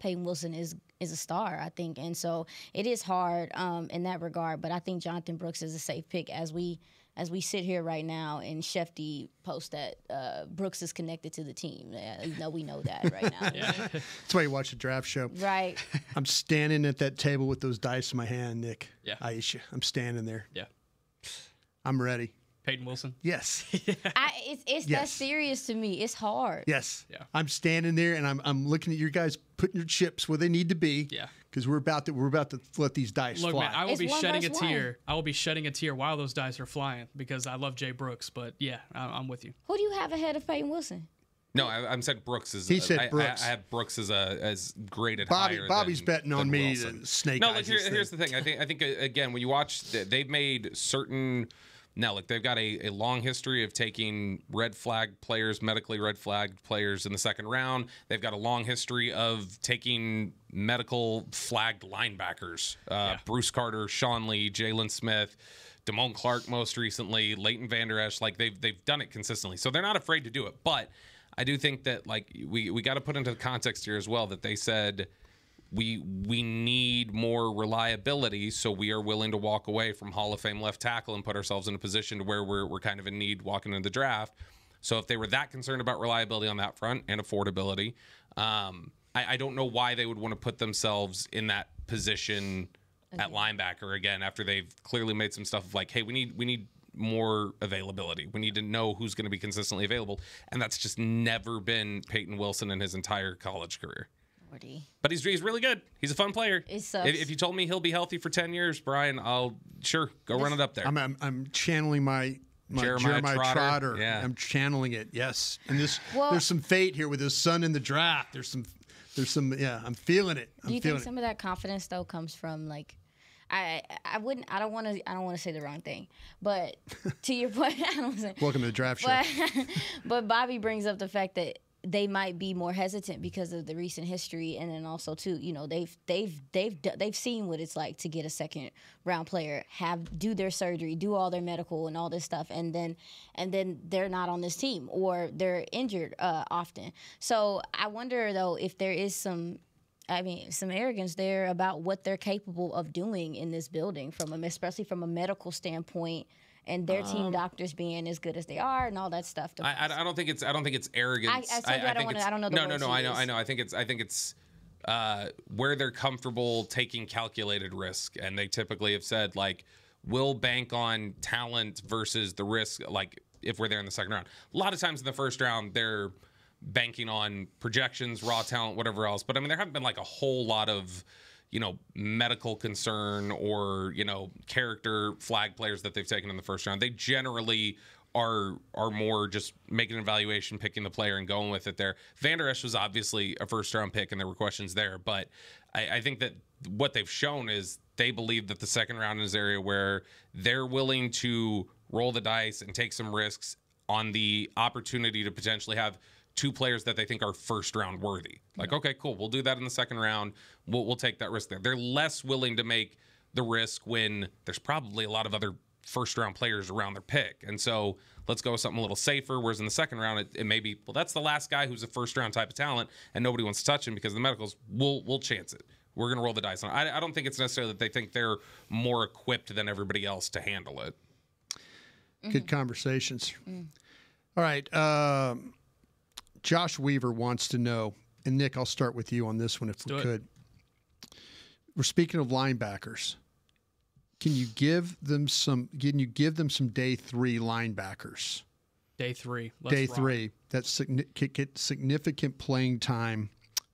Speaker 5: Peyton Wilson is is a star, I think, and so it is hard um, in that regard. But I think Jonathan Brooks is a safe pick as we as we sit here right now and Schefty post that uh, Brooks is connected to the team. Yeah, you know, we know that right now. [LAUGHS]
Speaker 2: That's why you watch the draft show.
Speaker 5: Right. [LAUGHS]
Speaker 2: I'm standing at that table with those dice in my hand, Nick.
Speaker 3: Yeah.
Speaker 2: Aisha. I'm standing there.
Speaker 3: Yeah.
Speaker 2: I'm ready.
Speaker 3: Peyton Wilson.
Speaker 2: Yes. [LAUGHS]
Speaker 5: I, it's it's that serious to me. It's hard.
Speaker 2: Yes.
Speaker 3: Yeah.
Speaker 2: I'm standing there and I'm I'm looking at your guys putting your chips where they need to be.
Speaker 3: Yeah.
Speaker 2: Because we're about to we're about to let these dice
Speaker 3: Look,
Speaker 2: fly.
Speaker 3: man, I will
Speaker 5: It's
Speaker 3: be shedding a
Speaker 5: versus one.
Speaker 3: tear. I will be shedding a tear while those dice are flying because I love Jay Brooks. But yeah, I, I'm with you.
Speaker 5: Who do you have ahead of Peyton Wilson?
Speaker 4: No, I, I'm saying Brooks is.
Speaker 2: He said
Speaker 4: I- I-
Speaker 2: Brooks.
Speaker 4: I, have Brooks as a as graded
Speaker 2: Bobby
Speaker 4: higher.
Speaker 2: Bobby's
Speaker 4: than-
Speaker 2: betting on
Speaker 4: than
Speaker 2: me
Speaker 4: Wilson.
Speaker 2: to snake
Speaker 4: No,
Speaker 2: eyes
Speaker 4: like here, here's the thing. I think I think uh, again when you watch, they've made certain. Now, look, they've got a, a long history of taking red flag players, medically red flagged players in the second round. They've got a long history of taking medical flagged linebackers. Uh, Bruce Carter, Sean Lee, Jaylon Smith, Damone Clark most recently, Leighton Vander Esch. Like they've they've done it consistently, so they're not afraid to do it. But I do think that like we we got to put into the context here as well that they said we we need more reliability, so we are willing to walk away from Hall of Fame left tackle and put ourselves in a position to where we're we're kind of in need walking into the draft. So if they were that concerned about reliability on that front and affordability, um, I, I don't know why they would want to put themselves in that position at linebacker again after they've clearly made some stuff of like, hey, we need we need more availability. We need to know who's going to be consistently available, and that's just never been Peyton Wilson in his entire college career.
Speaker 5: Lordy.
Speaker 4: But he's he's really good. He's a fun player.
Speaker 5: It sucks.
Speaker 4: If, if you told me he'll be healthy for ten years, Brian, I'll sure go run it up there.
Speaker 2: I'm, I'm I'm channeling my my
Speaker 4: Jeremiah
Speaker 2: Jeremiah,
Speaker 4: Trotter,
Speaker 2: Trotter.
Speaker 4: yeah.
Speaker 2: I'm channeling it. Yes. And this
Speaker 5: Well-
Speaker 2: there's some fate here with his son in the draft. There's some there's some yeah, I'm feeling it. I'm
Speaker 5: Do you
Speaker 2: feeling
Speaker 5: think some of that confidence though comes from like I I wouldn't I don't want to I don't want to say the wrong thing, but [LAUGHS] to your point, [LAUGHS] I don't say.
Speaker 2: Welcome to the draft show.
Speaker 5: But [LAUGHS] but Bobby brings up the fact that they might be more hesitant because of the recent history, and then also too, you know, they've they've they've they've seen what it's like to get a second round player, have do their surgery, do all their medical and all this stuff, and then and then they're not on this team or they're injured uh, often. So I wonder though if there is some. I mean, some arrogance there about what they're capable of doing in this building, from a, especially from a medical standpoint, and their team doctors being as good as they are, and all that stuff.
Speaker 4: I, I, I don't think it's I don't think it's arrogance.
Speaker 5: I- I you I don't
Speaker 4: think
Speaker 5: wanna- I don't know the
Speaker 4: No, no, no. I know,
Speaker 5: use.
Speaker 4: I know. I think it's I think it's uh, where they're comfortable taking calculated risk, and they typically have said like we'll bank on talent versus the risk. Like if we're there in the second round, a lot of times in the first round they're banking on projections, raw talent, whatever else. But I mean, there haven't been like a whole lot of you know medical concern or you know character flag players that they've taken in the first round. They generally are are more just making an evaluation, picking the player, and going with it. There, Vander Esch was obviously a first round pick, and there were questions there. But I, I think that what they've shown is they believe that the second round is area where they're willing to roll the dice and take some risks on the opportunity to potentially have two players that they think are first round worthy. Like, okay, cool, we'll do that in the second round. We'll we'll take that risk there. They're less willing to make the risk when there's probably a lot of other first round players around their pick. And so let's go with something a little safer. Whereas in the second round, it, it may be, well, that's the last guy who's a first round type of talent and nobody wants to touch him because the medicals, we'll, we'll chance it. We're going to roll the dice on it. I, I don't think it's necessarily that they think they're more equipped than everybody else to handle it.
Speaker 2: Good conversations. All right. Um, Josh Weaver wants to know, and Nick, I'll start with you on this one if we
Speaker 3: do it.
Speaker 2: could. We're speaking of linebackers. Can you give them some? Can you give them some day three linebackers?
Speaker 3: Day three. Let's
Speaker 2: day
Speaker 3: rock.
Speaker 2: three that get- significant playing time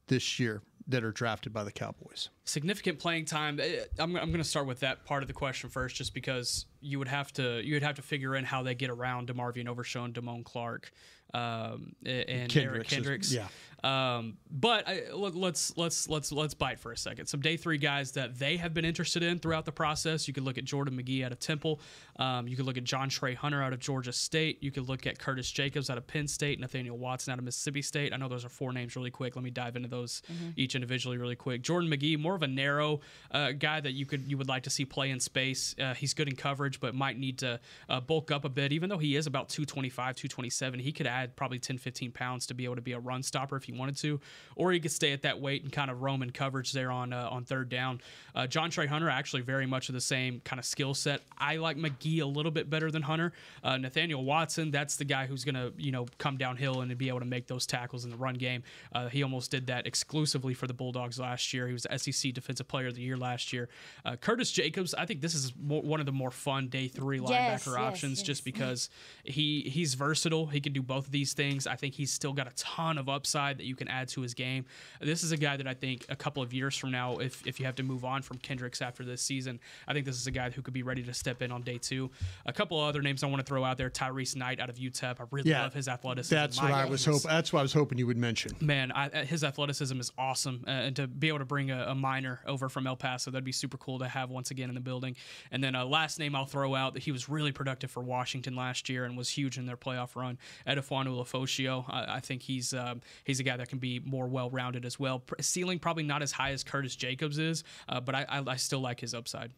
Speaker 2: this year that are drafted by the Cowboys.
Speaker 3: significant playing time. eh, I'm, I'm going to start with that part of the question first, just because you would have to you would have to figure in how they get around Demarvion Overshown, Damone Clark, um, a- and Eric
Speaker 2: Kendricks is- yeah.
Speaker 3: Um, but I, look, let's let's let's let's bite for a second. Some day three guys that they have been interested in throughout the process. You could look at Jordan Magee out of Temple. Um, you could look at Jontrey Hunter out of Georgia State. You could look at Curtis Jacobs out of Penn State. Nathaniel Watson out of Mississippi State. I know those are four names really quick. Let me dive into those each individually really quick. Jordan Magee, more of a narrow uh, guy that you could you would like to see play in space. Uh, he's good in coverage, but might need to uh, bulk up a bit. Even though he is about 225, 227, he could add probably 10, 15 pounds to be able to be a run stopper if he wanted to, or he could stay at that weight and kind of roam in coverage there on uh, on third down. Uh, Jontrey Hunter actually very much of the same kind of skill set. I like Magee a little bit better than Hunter. Uh, Nathaniel Watson, that's the guy who's going to you know come downhill and be able to make those tackles in the run game. Uh, he almost did that exclusively for the Bulldogs last year. He was SEC Defensive Player of the Year last year. Uh, Curtis Jacobs, I think this is mo- one of the more fun day three linebacker
Speaker 5: Yes,
Speaker 3: options,
Speaker 5: yes.
Speaker 3: just because he he's versatile. He can do both of these things. I think he's still got a ton of upside that you can add to his game. This is a guy that I think a couple of years from now, if if you have to move on from Kendricks after this season, I think this is a guy who could be ready to step in on day two. A couple of other names I want to throw out there: Tyrice Knight out of UTEP. I really
Speaker 2: Yeah,
Speaker 3: love his athleticism.
Speaker 2: That's
Speaker 3: My
Speaker 2: what I was hoping. That's what I was hoping you would mention.
Speaker 3: Man, I, uh, his athleticism is awesome, uh, and to be able to bring a, a minor over from El Paso, that'd be super cool to have once again in the building. And then uh, last name I'll throw out that he was really productive for Washington last year and was huge in their playoff run. Edefuan Ulofoshio, I, I think he's um, he's a guy that can be more well-rounded as well. Ceiling probably not as high as Curtis Jacobs is, uh, but I, I, I still like his upside.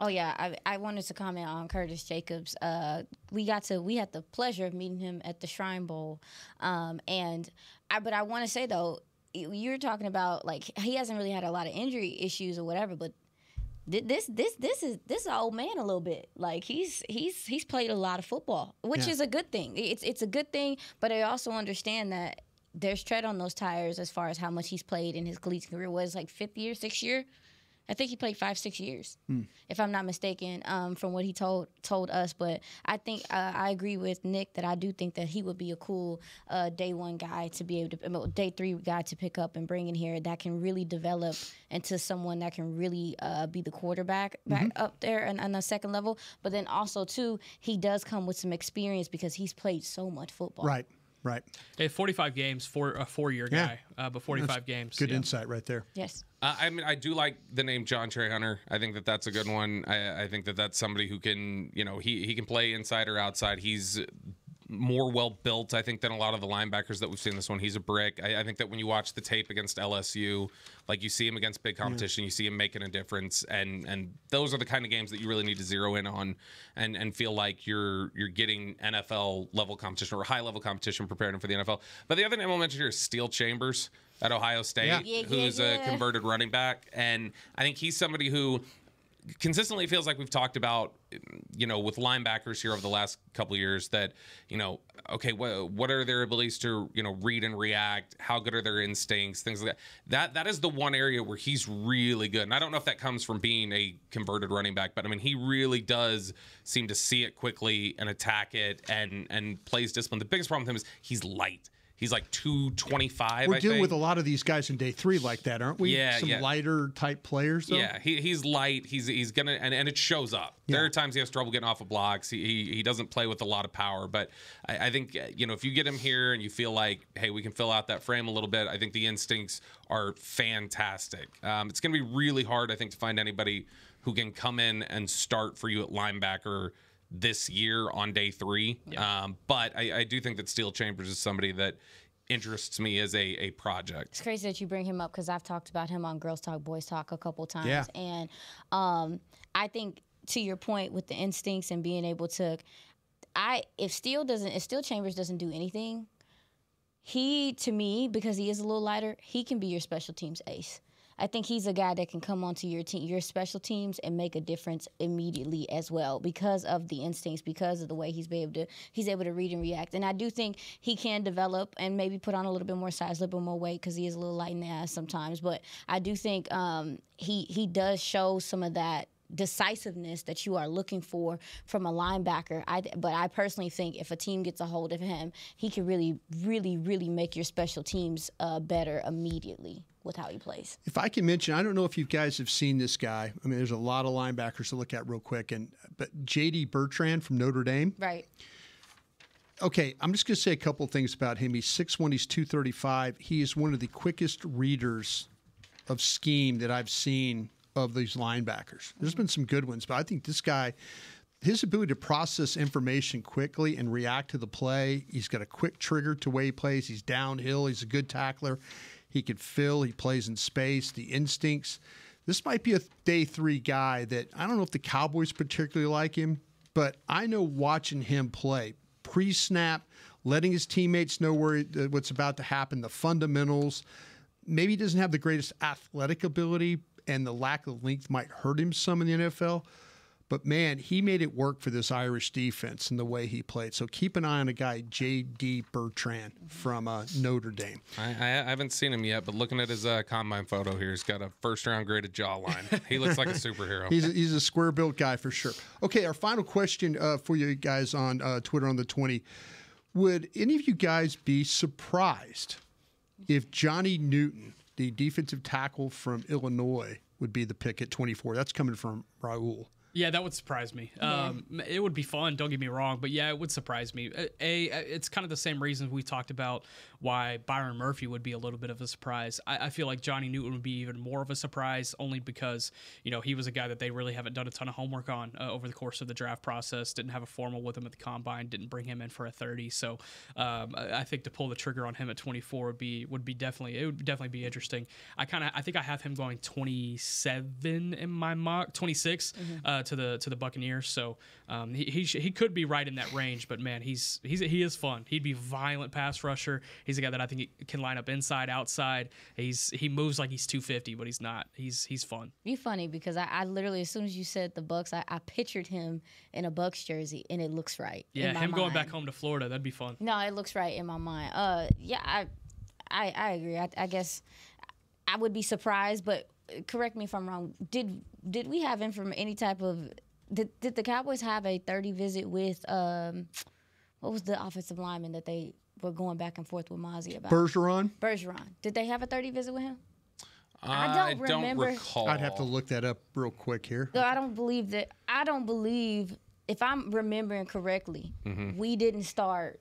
Speaker 5: Oh yeah, I, I wanted to comment on Curtis Jacobs. Uh, we got to we had the pleasure of meeting him at the Shrine Bowl, um, and I but I want to say though, you- you're talking about like he hasn't really had a lot of injury issues or whatever, but this this this is this is an old man a little bit. Like he's he's he's played a lot of football, which
Speaker 2: Yeah.
Speaker 5: is a good thing. It's it's a good thing, but I also understand that there's tread on those tires as far as how much he's played in his collegiate career. Was like fifth year, sixth year. I think he played five, six years, if I'm not mistaken, um, from what he told told us. But I think uh, I agree with Nick that I do think that he would be a cool uh, day one guy to be able to uh, day three guy to pick up and bring in here that can really develop into someone that can really uh, be the quarterback back up there and on the second level. But then also too, he does come with some experience because he's played so much football.
Speaker 2: Right. Right.
Speaker 3: Hey, 45 games for a four-year
Speaker 2: Yeah.
Speaker 3: guy, uh, but 45 games.
Speaker 2: Good
Speaker 3: yeah.
Speaker 2: insight right there.
Speaker 5: Yes.
Speaker 4: Uh, I mean, I do like the name Jontrey Hunter. I think that that's a good one. I, I think that that's somebody who can, you know, he he can play inside or outside. He's more well built, I think, than a lot of the linebackers that we've seen this one. He's a brick. I, I think that when you watch the tape against LSU, like you see him against big competition, you see him making a difference, and and those are the kind of games that you really need to zero in on, and and feel like you're you're getting NFL level competition or high level competition preparing for the NFL. But the other name I'll mention here is Steele Chambers at Ohio State,
Speaker 2: Yeah.
Speaker 5: Yeah, yeah,
Speaker 4: who's a converted running back, and I think he's somebody who consistently feels like we've talked about, you know, with linebackers here over the last couple years that, you know, okay, what what are their abilities to, you know, read and react? How good are their instincts? Things like that. That that is the one area where he's really good. And I don't know if that comes from being a converted running back, but I mean, he really does seem to see it quickly and attack it and and plays discipline. The biggest problem with him is he's light. He's like 225.
Speaker 2: We're
Speaker 4: I
Speaker 2: dealing
Speaker 4: think.
Speaker 2: with a lot of these guys in day three like that, aren't we?
Speaker 4: Yeah,
Speaker 2: Some
Speaker 4: yeah.
Speaker 2: lighter type players, though.
Speaker 4: Yeah, he, he's light. He's he's gonna and, and it shows up. There are times he has trouble getting off of blocks. He, he he doesn't play with a lot of power, but I, I think uh, you know if you get him here and you feel like hey we can fill out that frame a little bit, I think the instincts are fantastic. Um, it's gonna be really hard I think to find anybody who can come in and start for you at linebacker this year on day three. Um, but I, I do think that Steele Chambers is somebody that interests me as a a project.
Speaker 5: It's crazy that you bring him up because I've talked about him on Girls Talk, Boys Talk a couple times.
Speaker 2: Yeah.
Speaker 5: And um, I think to your point with the instincts and being able to, I if Steele doesn't, if Steele Chambers doesn't do anything, he to me because he is a little lighter, he can be your special teams ace. I think he's a guy that can come onto your team, your special teams, and make a difference immediately as well because of the instincts, because of the way he's be able to he's able to read and react. And I do think he can develop and maybe put on a little bit more size, a little bit more weight because he is a little light in the ass sometimes. But I do think um, he he does show some of that decisiveness that you are looking for from a linebacker. I but I personally think if a team gets a hold of him, he can really, really, really make your special teams uh, better immediately with how he plays.
Speaker 2: If I can mention, I don't know if you guys have seen this guy. I mean, there's a lot of linebackers to look at real quick, and but J.D. Bertrand from Notre Dame.
Speaker 5: Right.
Speaker 2: Okay, I'm just going to say a couple things about him. He's 6'1", he's 235. He is one of the quickest readers of scheme that I've seen of these linebackers. There's been some good ones, but I think this guy, his ability to process information quickly and react to the play, he's got a quick trigger to way he plays. He's downhill, he's a good tackler. He can fill, he plays in space, the instincts. This might be a day three guy that I don't know if the Cowboys particularly like him, but I know watching him play pre snap, letting his teammates know where uh, what's about to happen, the fundamentals. Maybe he doesn't have the greatest athletic ability, and the lack of length might hurt him some in the NFL. But man, he made it work for this Irish defense and the way he played. So keep an eye on a guy, J.D. Bertrand from uh, Notre Dame.
Speaker 4: I, I, haven't seen him yet, but looking at his uh, combine photo here, he's got a first round graded jawline. [LAUGHS] He looks like a superhero.
Speaker 2: he's, a, he's a square built guy for sure. Okay, our final question uh, for you guys on uh, Twitter on the 20. Would any of you guys be surprised if Johnny Newton, the defensive tackle from Illinois, would be the pick at 24? That's coming from Raul.
Speaker 3: Yeah, that would surprise me. Um, it would be fun. Don't get me wrong, but yeah, it would surprise me. A, it's kind of the same reasons we talked about why Byron Murphy would be a little bit of a surprise. I, I, feel like Johnny Newton would be even more of a surprise, only because you know he was a guy that they really haven't done a ton of homework on uh, over the course of the draft process. Didn't have a formal with him at the combine. Didn't bring him in for a thirty. So um, I think to pull the trigger on him at twenty four would be would be definitely it would definitely be interesting. I kind of I think I have him going twenty seven in my mock twenty six mm-hmm. uh, to the to the Buccaneers. So um, he he, sh- he could be right in that range. But man, he's he's he is fun. He'd be violent pass rusher. He's a guy that I think can line up inside, outside. He's he moves like he's 250, but he's not. He's he's fun.
Speaker 5: Be funny because I, I literally as soon as you said the Bucks, I, I, pictured him in a Bucks jersey, and it looks right.
Speaker 3: Yeah, him mind. going back home to Florida, that'd be fun.
Speaker 5: No, it looks right in my mind. Uh, yeah, I I, I agree. I, I guess I would be surprised, but correct me if I'm wrong. Did did we have him from any type of did did the Cowboys have a 30 visit with um what was the offensive lineman that they were going back and forth with Mazi about.
Speaker 2: Bergeron.
Speaker 5: Bergeron. Did they have a thirty visit with him?
Speaker 4: Uh, I don't I remember. Don't recall.
Speaker 2: I'd have to look that up real quick here.
Speaker 5: I don't believe that. I don't believe if I'm remembering correctly, mm-hmm. we didn't start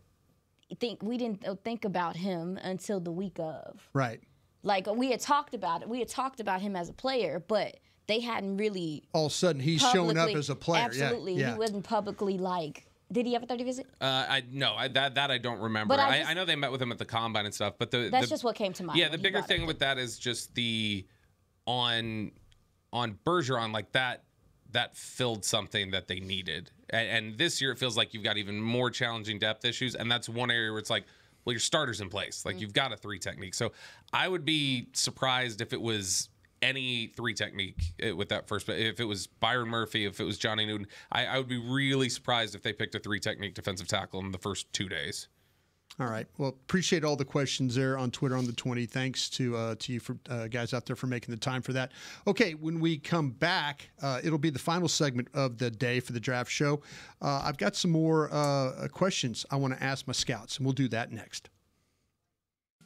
Speaker 5: think we didn't think about him until the week of.
Speaker 2: Right.
Speaker 5: Like we had talked about it. We had talked about him as a player, but they hadn't really.
Speaker 2: All of a sudden, he's showing up as a player.
Speaker 5: Absolutely,
Speaker 2: yeah, yeah.
Speaker 5: he wasn't publicly like did he have a 30 visit?
Speaker 4: Uh, I no, I, that that I don't remember. But I, just, I, I, know they met with him at the combine and stuff, but the
Speaker 5: that's
Speaker 4: the,
Speaker 5: just what came to mind.
Speaker 4: Yeah, the bigger thing with that is just the on on Bergeron like that that filled something that they needed, and, and this year it feels like you've got even more challenging depth issues, and that's one area where it's like. Well, your starter's in place. Like mm-hmm. you've got a three technique. So I would be surprised if it was any three technique eh, with that first. If it was Byron Murphy, if it was Johnny Newton, I, I, would be really surprised if they picked a three technique defensive tackle in the first two days.
Speaker 2: All right. Well, appreciate all the questions there on Twitter on the 20. Thanks to uh, to you for uh, guys out there for making the time for that. Okay, when we come back, uh, it'll be the final segment of the day for the draft show. Uh, I've got some more uh, questions I want to ask my scouts, and we'll do that next.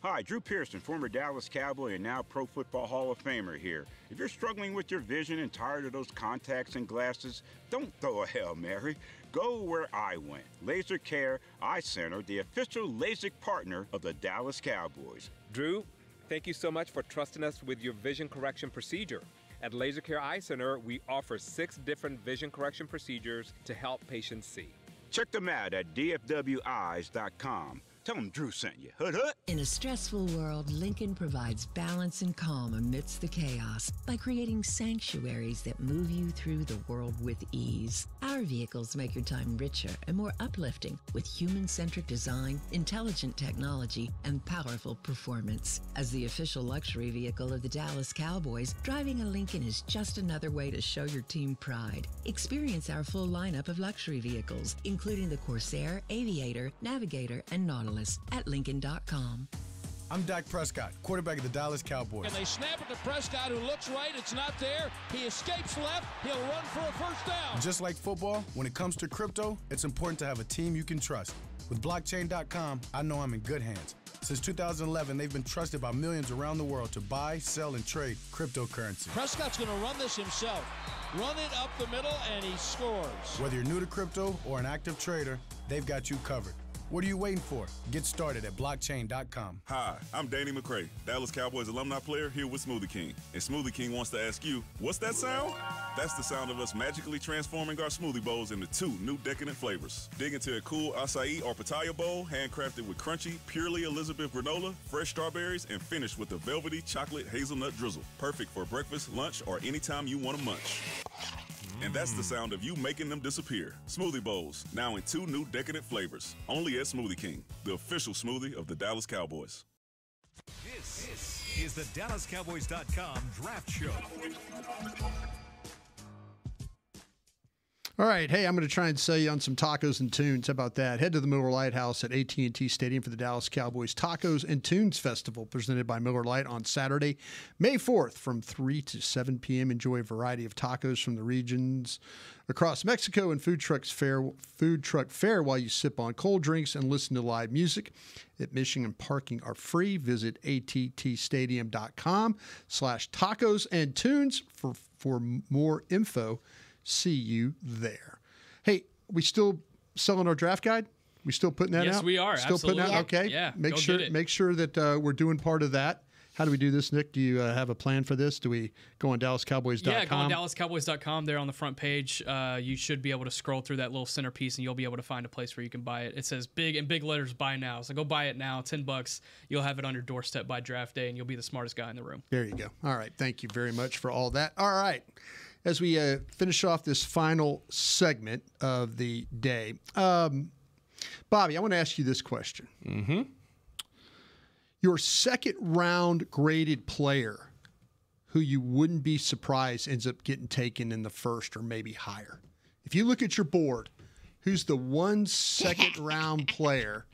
Speaker 11: Hi, Drew Pearson, former Dallas Cowboy and now Pro Football Hall of Famer here. If you're struggling with your vision and tired of those contacts and glasses, don't throw a Hail Mary. Go where I went. Laser Care Eye Center, the official LASIK partner of the Dallas Cowboys.
Speaker 12: Drew, thank you so much for trusting us with your vision correction procedure. At Laser Care Eye Center, we offer six different vision correction procedures to help patients see.
Speaker 11: Check them out at dfweyes.com. Tell them Drew sent you. Hood hood.
Speaker 9: In a stressful world, Lincoln provides balance and calm amidst the chaos by creating sanctuaries that move you through the world with ease. Our vehicles make your time richer and more uplifting with human-centric design, intelligent technology, and powerful performance. As the official luxury vehicle of the Dallas Cowboys, driving a Lincoln is just another way to show your team pride. Experience our full lineup of luxury vehicles, including the Corsair, Aviator, Navigator, and Nautilus at Lincoln.com.
Speaker 6: I'm Dak Prescott, quarterback of the Dallas Cowboys.
Speaker 7: And they snap it to Prescott, who looks right. It's not there. He escapes left. He'll run for a first down.
Speaker 6: Just like football, when it comes to crypto, it's important to have a team you can trust. With blockchain.com, I know I'm in good hands. Since 2011, they've been trusted by millions around the world to buy, sell, and trade cryptocurrency.
Speaker 7: Prescott's going to run this himself. Run it up the middle, and he scores.
Speaker 6: Whether you're new to crypto or an active trader, they've got you covered. What are you waiting for? Get started at blockchain.com.
Speaker 10: Hi, I'm Danny McCray, Dallas Cowboys alumni player here with Smoothie King. And Smoothie King wants to ask you, what's that sound? That's the sound of us magically transforming our smoothie bowls into two new decadent flavors. Dig into a cool acai or pitaya bowl, handcrafted with crunchy, purely Elizabeth granola, fresh strawberries, and finished with a velvety chocolate hazelnut drizzle. Perfect for breakfast, lunch, or anytime you want to munch. And that's the hmm. sound of you making them disappear. Smoothie Bowls, now in two new decadent flavors. Only at Smoothie King, the official smoothie of the Dallas Cowboys.
Speaker 1: This, this is the DallasCowboys.com Draft Show.
Speaker 2: All right, hey, I'm going to try and sell you on some tacos and tunes. How about that? Head to the Miller Lite House at AT&T Stadium for the Dallas Cowboys Tacos and Tunes Festival, presented by Miller Lite on Saturday, May 4th, from 3 to 7 p.m. Enjoy a variety of tacos from the regions across Mexico and food trucks fair food truck fair while you sip on cold drinks and listen to live music. Admission and parking are free. Visit attstadium.com slash tacos and tunes for, for more info see you there. Hey, we still selling our draft guide? We still putting that
Speaker 3: Yes,
Speaker 2: out?
Speaker 3: Yes, we are,
Speaker 2: Still putting out. Okay.
Speaker 3: Yeah,
Speaker 2: Make sure make sure that uh, we're doing part of that. How do we do this, Nick? Do you uh, have a plan for this? Do we go on DallasCowboys.com?
Speaker 3: Yeah, go on DallasCowboys.com. There on the front page, uh, you should be able to scroll through that little centerpiece, and you'll be able to find a place where you can buy it. It says big in big letters, "Buy now." So go buy it now. Ten bucks. You'll have it on your doorstep by draft day, and you'll be the smartest guy in the room.
Speaker 2: There you go. All right. Thank you very much for all that. All right. As we uh, finish off this final segment of the day, um, Bobby, I want to ask you this question.
Speaker 4: Mm-hmm.
Speaker 2: Your second round graded player who you wouldn't be surprised ends up getting taken in the first or maybe higher. If you look at your board, who's the one second [LAUGHS] round player?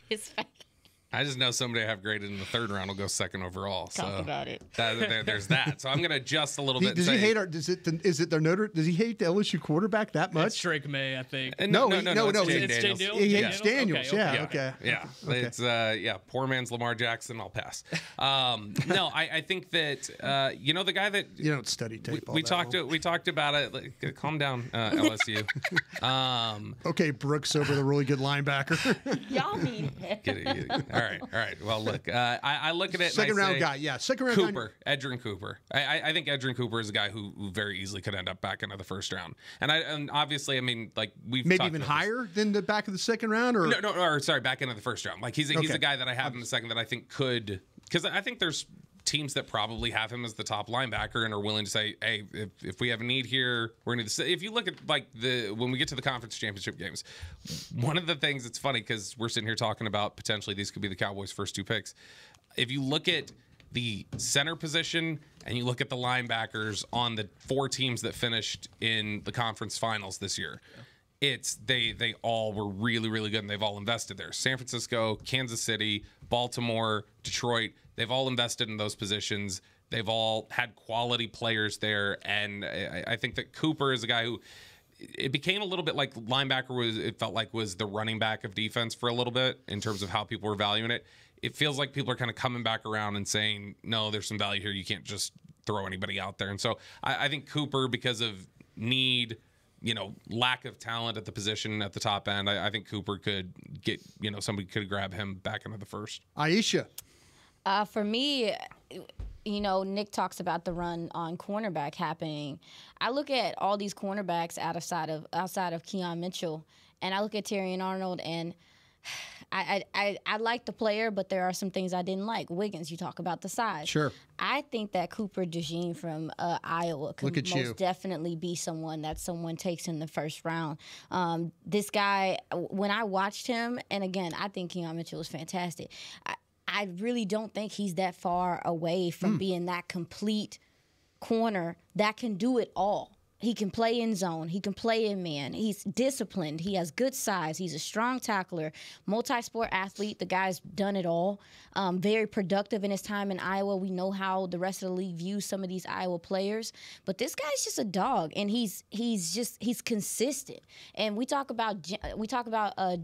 Speaker 5: His face.
Speaker 4: I just know somebody I have graded in the third round will go second overall. So
Speaker 5: Talk about it.
Speaker 4: that- there- there's that. So I'm going to adjust a little
Speaker 2: He-
Speaker 4: bit. and
Speaker 2: does he
Speaker 4: say-
Speaker 2: hate our? Does it? Is it their Notre? Does he hate the LSU quarterback that
Speaker 3: It's
Speaker 2: much?
Speaker 3: Drake Maye, I think.
Speaker 4: Uh,
Speaker 2: No,
Speaker 4: no,
Speaker 2: he-
Speaker 4: no,
Speaker 2: no,
Speaker 4: no,
Speaker 2: no,
Speaker 4: it's Jane
Speaker 3: it's Jane
Speaker 4: Daniels.
Speaker 3: Daniels?
Speaker 2: He
Speaker 3: Yeah.
Speaker 2: hates Daniels.
Speaker 3: Okay,
Speaker 2: Yeah.
Speaker 3: okay.
Speaker 2: Okay.
Speaker 4: Yeah,
Speaker 2: Okay.
Speaker 4: it's uh, yeah, poor man's Lamar Jackson. I'll pass. [LAUGHS] Um, no, I, I think that uh, you know the guy that
Speaker 2: You don't study
Speaker 4: we,
Speaker 2: tape. all
Speaker 4: we
Speaker 2: that
Speaker 4: talked
Speaker 2: long.
Speaker 4: we talked about it. Like, calm down, uh, [LAUGHS] LSU. um,
Speaker 2: Okay, Brooks over the really good linebacker. [LAUGHS]
Speaker 5: Y'all need it.
Speaker 4: get it, get it. All right, all right. Well, look, uh, I, I look at it.
Speaker 2: Second round
Speaker 4: say,
Speaker 2: guy. Yeah, second round guy.
Speaker 4: Cooper, Edgerrin Cooper. I, I, I think Edgerrin Cooper is a guy who, who very easily could end up back into the first round. And I and obviously, I mean, like we've
Speaker 2: Maybe even
Speaker 4: about this.
Speaker 2: higher than the back of the second round, or
Speaker 4: No, no, or sorry, back into the first round. Like he's a, he's a guy that I have in the second that I think could because I think there's teams that probably have him as the top linebacker and are willing to say, hey, if, if we have a need here, we're going to. Say, if you look at like the when we get to the conference championship games, one of the things that's funny because we're sitting here talking about potentially these could be the Cowboys' first two picks. If you look at the center position and you look at the linebackers on the four teams that finished in the conference finals this year it's they they all were really really good and they've all invested there san francisco kansas city baltimore detroit they've all invested in those positions. They've all had quality players there. And i, I think that cooper is a guy who it became a little bit like linebacker was it felt like was the running back of defense for a little bit in terms of how people were valuing it. It feels like people are kind of coming back around and saying no there's some value here. You can't just throw anybody out there. And so i, I think cooper because of need you know lack of talent at the position at the top end I, I think cooper could get you know somebody could grab him back into the first.
Speaker 2: Aisha.
Speaker 5: Uh, for me, you know, Nick talks about the run on cornerback happening. I look at all these cornerbacks outside of outside of Quinyon Mitchell, and I look at Terrion Arnold, and [SIGHS] I, I, I, I like the player, but there are some things I didn't like. Wiggins, you talk about the size.
Speaker 2: Sure.
Speaker 5: I think that Cooper DeJean from uh, Iowa could most
Speaker 2: you.
Speaker 5: definitely be someone that someone takes in the first round. Um, this guy, when I watched him, and again, I think Quinyon Mitchell is fantastic. I, I really don't think he's that far away from
Speaker 2: Hmm.
Speaker 5: being that complete corner that can do it all. He can play in zone. He can play in man. He's disciplined. He has good size. He's a strong tackler, multi sport athlete. The guy's done it all. Um, very productive in his time in Iowa. We know how the rest of the league views some of these Iowa players, but this guy's just a dog, and he's he's just he's consistent. And we talk about we talk about uh,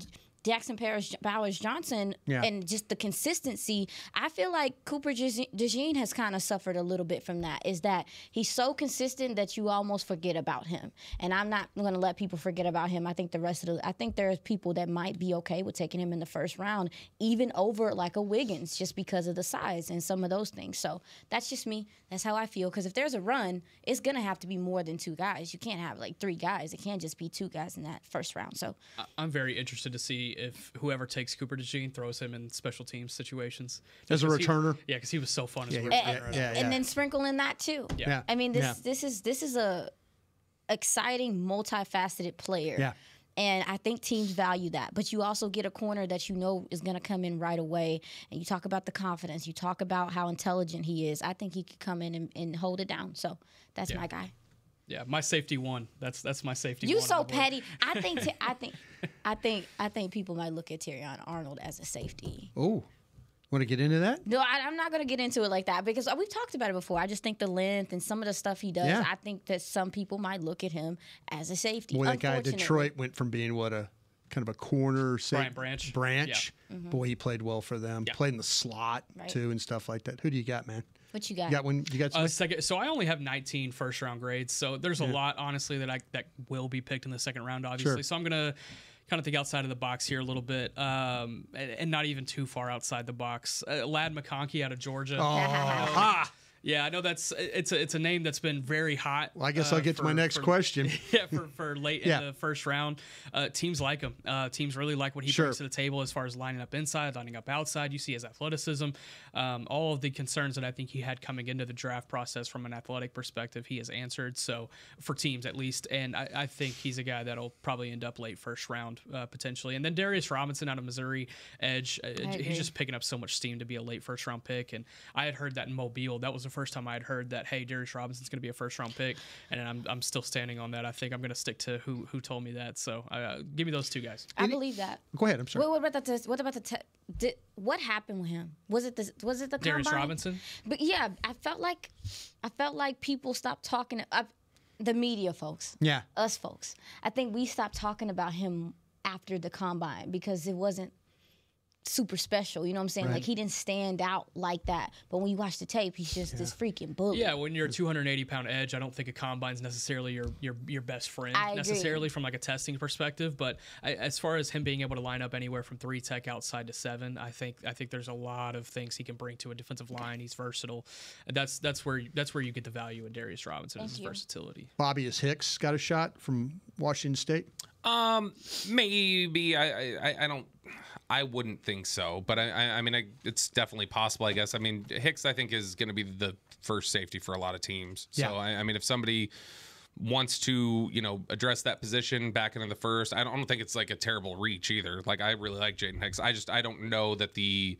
Speaker 5: Jackson Paris Bowers Johnson
Speaker 2: Yeah.
Speaker 5: and just the consistency, I feel like Cooper Dej- DeJean has kind of suffered a little bit from that. Is that he's so consistent that you almost forget about him. And I'm not going to let people forget about him. I think the rest of the, I think there's people that might be okay with taking him in the first round, even over like a Wiggins, just because of the size and some of those things. So that's just me. That's how I feel. Because if there's a run, it's going to have to be more than two guys. You can't have like three guys. It can't just be two guys in that first round. So
Speaker 3: I'm very interested to see if whoever takes Cooper DeJean throws him in special teams situations
Speaker 2: As a
Speaker 3: Because he-
Speaker 2: returner?
Speaker 3: yeah, because he was so fun as
Speaker 2: Yeah,
Speaker 3: a
Speaker 2: he-
Speaker 3: returner.
Speaker 2: yeah, yeah,
Speaker 5: and then sprinkle in that too.
Speaker 3: Yeah. Yeah.
Speaker 5: I mean this
Speaker 2: Yeah.
Speaker 5: this is this is a exciting, multifaceted player.
Speaker 2: Yeah.
Speaker 5: And I think teams value that. But you also get a corner that you know is going to come in right away. And you talk about the confidence. You talk about how intelligent he is. I think he could come in and, and hold it down. So that's
Speaker 3: Yeah.
Speaker 5: my guy.
Speaker 3: Yeah, my safety one. That's that's my safety.
Speaker 5: You
Speaker 3: one on
Speaker 5: so petty. I think. [LAUGHS] T- I think. I think. I think people might look at Terrion Arnold as a safety.
Speaker 2: Oh, want to get into that?
Speaker 5: No, I, I'm not going to get into it like that because we've talked about it before. I just think the length and some of the stuff he does.
Speaker 2: Yeah.
Speaker 5: I think that some people might look at him as a safety.
Speaker 2: Boy, that guy. Detroit went from being what a kind of a corner say,
Speaker 3: Brian Branch.
Speaker 2: Branch.
Speaker 5: Yeah. Mhm.
Speaker 2: Boy, he played well for them. Played in the slot
Speaker 5: Right.
Speaker 2: too and stuff like that. Who do you got, man?
Speaker 5: What you got?
Speaker 2: You got one? You got
Speaker 3: Uh, second, so I only have 19 first round grades. So there's a lot, honestly, that I that will be picked in the second round, obviously.
Speaker 2: Sure.
Speaker 3: So I'm gonna kind of think outside of the box here a little bit, um, and, and not even too far outside the box. Uh, Ladd McConkey out of Georgia.
Speaker 2: Oh, ha.
Speaker 3: Yeah, I know that's it's a it's a name that's been very hot.
Speaker 2: Well, I guess
Speaker 3: uh,
Speaker 2: I'll get to my next
Speaker 3: for-
Speaker 2: question. [LAUGHS]
Speaker 3: yeah, for, for late
Speaker 2: Yeah.
Speaker 3: in the first round, uh, teams like him. Uh, teams really like what he
Speaker 2: Sure.
Speaker 3: brings to the table as far as lining up inside, lining up outside. You see his athleticism, um, all of the concerns that I think he had coming into the draft process from an athletic perspective, he has answered. So for teams at least, and I, I think he's a guy that'll probably end up late first round uh, potentially. And then Darius Robinson out of Missouri, edge. Uh, he's just picking up so much steam to be a late first round pick. And I had heard that in Mobile. That was the first time I had heard that. Hey, Darius Robinson's going to be a first round pick, and I'm, I'm still standing on that. I think I'm going to stick to who who told me that. So uh, give me those two guys.
Speaker 5: I believe that.
Speaker 2: Go ahead. I'm sorry.
Speaker 5: What, what about the? What about the te- did, What happened with him? Was it the was it the
Speaker 3: Darius
Speaker 5: combine?
Speaker 3: Robinson.
Speaker 5: But yeah, I felt like I felt like people stopped talking. I, the media folks,
Speaker 2: Yeah.
Speaker 5: us folks. I think we stopped talking about him after the combine because it wasn't super special. You know what I'm saying?
Speaker 3: Right.
Speaker 5: Like he didn't stand out like that. But when you watch the tape, he's just this freaking bully.
Speaker 3: Yeah, when you're a 280 pound edge, I don't think a combine's necessarily your your, your best friend
Speaker 5: I agree.
Speaker 3: necessarily from like a testing perspective. But I, as far as him being able to line up anywhere from three tech outside to seven, I think I think there's a lot of things he can bring to a defensive line. He's versatile. And that's that's where that's where you get the value in Darius Robinson is his
Speaker 5: you.
Speaker 3: versatility.
Speaker 2: Bobby is Hicks got a shot from Washington State.
Speaker 4: Um, maybe I, I, I- I don't. I wouldn't think so, but I, I, I mean, I, it's definitely possible. I guess. I mean, Hicks, I think, is going to be the first safety for a lot of teams. So,
Speaker 2: Yeah.
Speaker 4: I, I mean, if somebody wants to, you know, address that position back into the first, I don't, I don't think it's like a terrible reach either. Like, I really like Jaden Hicks. I just, I don't know that the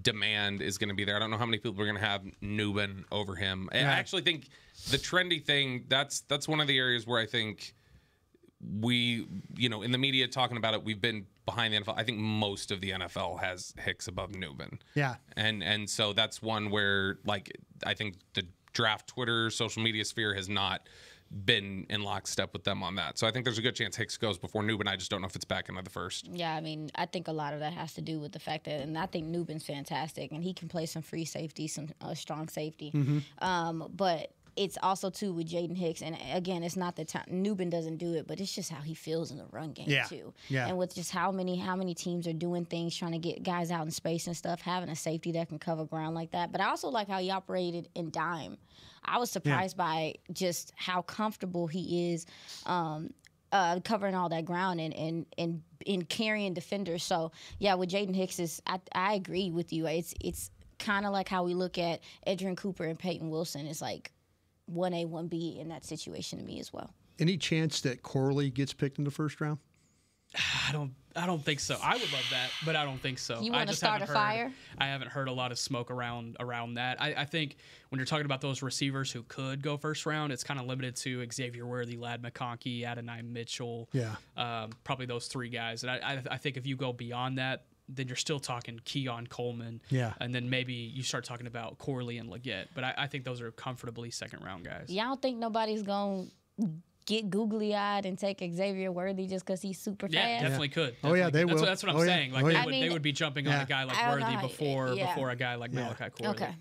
Speaker 4: demand is going to be there. I don't know how many people are going to have Nubin over him. And I actually think the trendy thing that's that's one of the areas where I think we, you know, in the media talking about it, we've been behind the NFL. I think most of the NFL has Hicks above Nubin.
Speaker 2: Yeah.
Speaker 4: And and so that's one where like I think the draft Twitter social media sphere has not been in lockstep with them on that. So I think there's a good chance Hicks goes before Nubin. I just don't know if it's back into the first.
Speaker 5: Yeah, I mean, I think a lot of that has to do with the fact that, and I think Nubin's fantastic, and he can play some free safety, some uh, strong safety.
Speaker 2: Mhm.
Speaker 5: Um, but it's also too with Jaden Hicks, and again, it's not the time Nubin doesn't do it, but it's just how he feels in the run game
Speaker 2: Yeah,
Speaker 5: too.
Speaker 2: yeah.
Speaker 5: And with just how many how many teams are doing things, trying to get guys out in space and stuff, having a safety that can cover ground like that. But I also like how he operated in dime. I was surprised by just how comfortable he is. Um, uh, covering all that ground and and and, and carrying defenders. So yeah, with Jaden Hicks is I, I agree with you. It's it's kind of like how we look at Edgerrin Cooper and Peyton Wilson. It's like one A one B in that situation to me as well.
Speaker 2: Any chance that Corley gets picked in the first round? [SIGHS]
Speaker 3: I don't I don't think so. I would love that, but I don't think so.
Speaker 5: You
Speaker 3: I
Speaker 5: wanna
Speaker 3: just
Speaker 5: start
Speaker 3: haven't
Speaker 5: a
Speaker 3: heard-
Speaker 5: fire?
Speaker 3: I haven't heard a lot of smoke around around that. I, I think when you're talking about those receivers who could go first round, it's kind of limited to Xavier Worthy, Ladd McConkey, Adonai Mitchell.
Speaker 2: Yeah.
Speaker 3: Um, probably those three guys. And I, I, I think if you go beyond that, then you're still talking Keon Coleman.
Speaker 2: Yeah.
Speaker 3: And then maybe you start talking about Corley and Legette. But I, I think those are comfortably second round guys.
Speaker 5: Yeah, I don't think nobody's going to get googly eyed and take Xavier Worthy just because he's super
Speaker 3: Yeah,
Speaker 5: fast?
Speaker 3: definitely could.
Speaker 2: Oh, yeah, they
Speaker 3: could. That's
Speaker 2: will.
Speaker 3: what, that's what I'm
Speaker 2: Oh, yeah.
Speaker 3: saying. Like
Speaker 2: Oh,
Speaker 3: they,
Speaker 2: yeah.
Speaker 3: would,
Speaker 5: I
Speaker 3: they would be jumping on
Speaker 2: Yeah.
Speaker 3: a guy like
Speaker 5: I don't know
Speaker 3: Worthy before
Speaker 5: yeah.
Speaker 3: before a guy like Malachi Corley.
Speaker 5: Okay.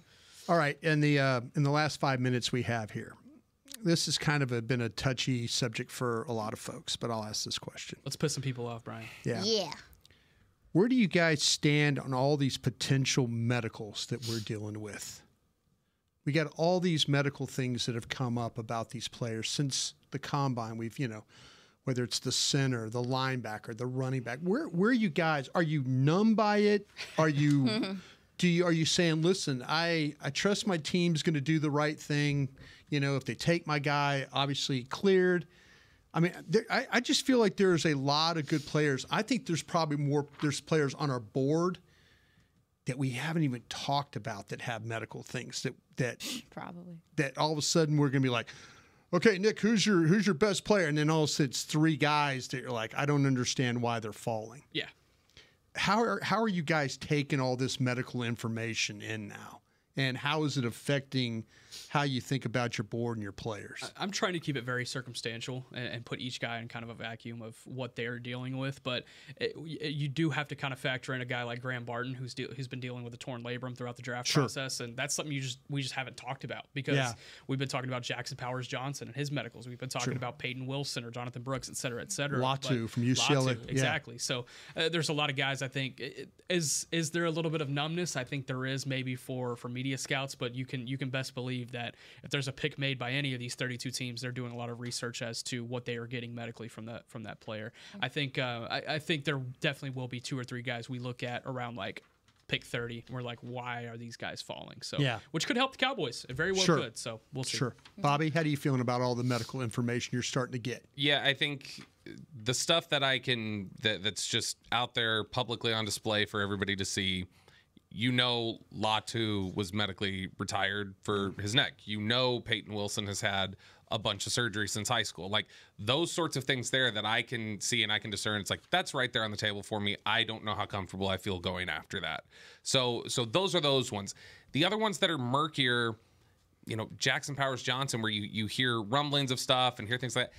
Speaker 2: All right, in the uh, in the last five minutes we have here, this has kind of a, been a touchy subject for a lot of folks, but I'll ask this question.
Speaker 3: Let's piss some people off, Brian.
Speaker 2: Yeah.
Speaker 5: Yeah.
Speaker 2: Where do you guys stand on all these potential medicals that we're dealing with? We got all these medical things that have come up about these players since the combine. We've, you know, whether it's the center, the linebacker, the running back. Where where are you guys? Are you numb by it? Are you [LAUGHS] do you are you saying, listen, I I trust my team's going to do the right thing. You know, if they take my guy, obviously cleared. I mean, there, I, I just feel like there's a lot of good players. I think there's probably more. There's players on our board that we haven't even talked about that have medical things that that [LAUGHS]
Speaker 5: Probably.
Speaker 2: that all of a sudden we're going to be like, okay, Nick, who's your who's your best player? And then all of a sudden it's three guys that you're like, I don't understand why they're falling.
Speaker 3: Yeah.
Speaker 2: How are how are you guys taking all this medical information in now, and how is it affecting how you think about your board and your players?
Speaker 3: I'm trying to keep it very circumstantial and, and put each guy in kind of a vacuum of what they're dealing with. But it, you do have to kind of factor in a guy like Graham Barton, who's de- who's been dealing with a torn labrum throughout the draft
Speaker 2: Sure.
Speaker 3: process, and that's something you just we just haven't talked about because
Speaker 2: Yeah.
Speaker 3: we've been talking about Jackson Powers Johnson and his medicals. We've been talking
Speaker 2: Sure.
Speaker 3: about Peyton Wilson or Jonathan Brooks, et cetera, et cetera.
Speaker 2: Latu from UCLA,
Speaker 3: Latu,
Speaker 2: yeah.
Speaker 3: exactly. So uh, there's a lot of guys. I think it- is is there a little bit of numbness? I think there is maybe for for media scouts, but you can you can best believe that if there's a pick made by any of these 32 teams, they're doing a lot of research as to what they are getting medically from that from that player. I think uh, I, I think there definitely will be two or three guys we look at around like pick 30. And we're like, why are these guys falling? So
Speaker 2: Yeah.
Speaker 3: which could help the Cowboys. It very well
Speaker 2: Sure.
Speaker 3: could. So we'll see.
Speaker 2: Sure, Bobby, how do you feeling about all the medical information you're starting to get?
Speaker 4: Yeah, I think the stuff that I can that that's just out there publicly on display for everybody to see. You know, Latu was medically retired for his neck. You know, Peyton Wilson has had a bunch of surgery since high school. Like those sorts of things there that I can see and I can discern. It's like that's right there on the table for me. I don't know how comfortable I feel going after that. So, so those are those ones. The other ones that are murkier you know Jackson Powers Johnson, where you you hear rumblings of stuff and hear things like that.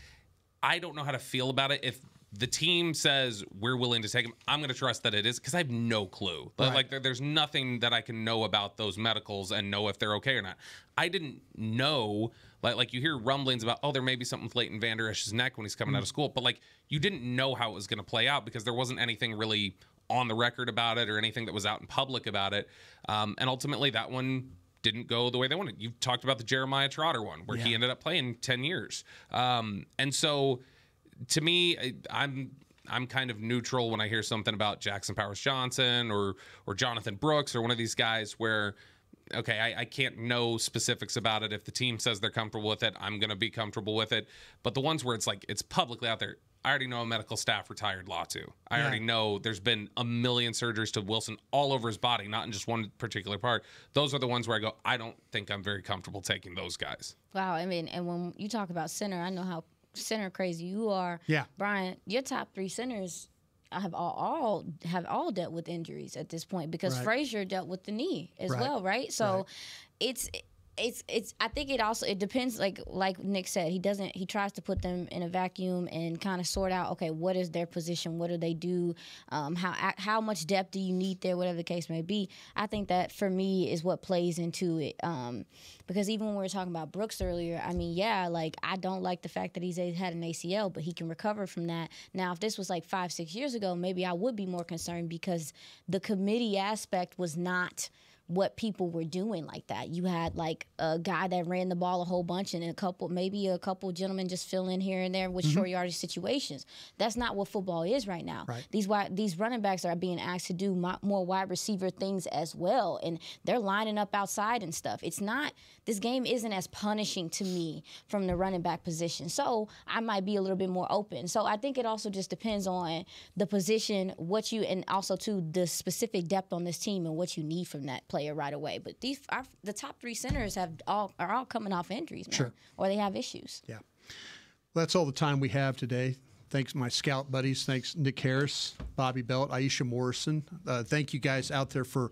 Speaker 4: I don't know how to feel about it. If the team says we're willing to take him, I'm going to trust that it is because I have no clue. Like-
Speaker 2: Right.
Speaker 4: Like there, there's nothing that I can know about those medicals and know if they're okay or not. I didn't know. Like, like you hear rumblings about, oh, there may be something with Leighton Vander Esch's neck when he's coming out of school, but like you didn't know how it was going to play out because there wasn't anything really on the record about it or anything that was out in public about it. Um, and ultimately, that one didn't go the way they wanted. You've talked about the Jeremiah Trotter one where he ended up playing 10 years. Um, and so to me, I- I'm I'm kind of neutral when I hear something about Jackson Powers Johnson or or Jonathan Brooks or one of these guys where okay, I, I can't know specifics about it. If the team says they're comfortable with it, I'm gonna be comfortable with it. But the ones where it's like it's publicly out there, I already know a medical staff retired Latu. I
Speaker 2: Yeah.
Speaker 4: already know there's been a million surgeries to Wilson all over his body, not in just one particular part. Those are the ones where I go, I don't think I'm very comfortable taking those guys.
Speaker 5: Wow, I mean, and when you talk about center, I know how center crazy you are.
Speaker 2: Yeah.
Speaker 5: Brian, your top three centers have all, all have all dealt with injuries at this point because
Speaker 2: Right.
Speaker 5: Frazier dealt with the knee as
Speaker 2: Right.
Speaker 5: well, right? So it's it's it's I think it also it depends like like Nick said he doesn't he tries to put them in a vacuum and kind of sort out okay what is their position? What do they do? Um, how how much depth do you need there whatever the case may be? I think that for me is what plays into it. Um, because even when we were talking about Brooks earlier I mean yeah like I don't like the fact that he's had an ACL but he can recover from that. Now if this was like five six years ago maybe I would be more concerned because the committee aspect was not what people were doing like that. You had like a guy that ran the ball a whole bunch and a couple, maybe a couple gentlemen just fill in here and there with mm-hmm. short yardage situations. That's not what football is right now.
Speaker 2: Right.
Speaker 5: These wide, these running backs are being asked to do more wide receiver things as well, and they're lining up outside and stuff. It's not. This game isn't as punishing to me from the running back position, so I might be a little bit more open. So I think it also just depends on the position, what you, and also to the specific depth on this team and what you need from that player right away. But these, our, the top three centers have all are all coming off injuries, man,
Speaker 2: Sure.
Speaker 5: or they have issues.
Speaker 2: Yeah. Well, that's all the time we have today. Thanks, my scout buddies. Thanks, Nick Harris, Bobby Belt, Aisha Morrison. Uh, thank you guys out there for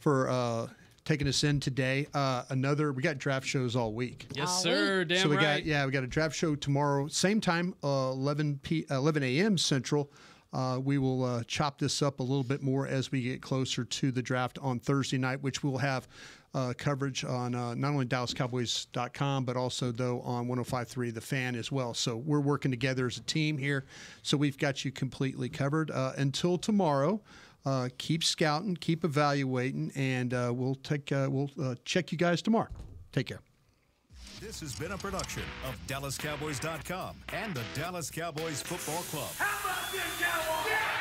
Speaker 2: for uh, taking us in today. Uh, another, we got draft shows all week.
Speaker 3: Yes, All sir. week. Damn
Speaker 2: so we
Speaker 3: right.
Speaker 2: got yeah, we got a draft show tomorrow, same time, uh, 11 p 11 a.m. Central. Uh, we will uh, chop this up a little bit more as we get closer to the draft on Thursday night, which we'll have uh, coverage on uh, not only DallasCowboys.com, but also, though, on 105.3 The Fan as well. So we're working together as a team here. So we've got you completely covered. Uh, until tomorrow, uh, keep scouting, keep evaluating, and we'll take we'll check you guys tomorrow. Take care.
Speaker 1: This has been a production of DallasCowboys.com and the Dallas Cowboys Football Club.
Speaker 13: How about this, Cowboys?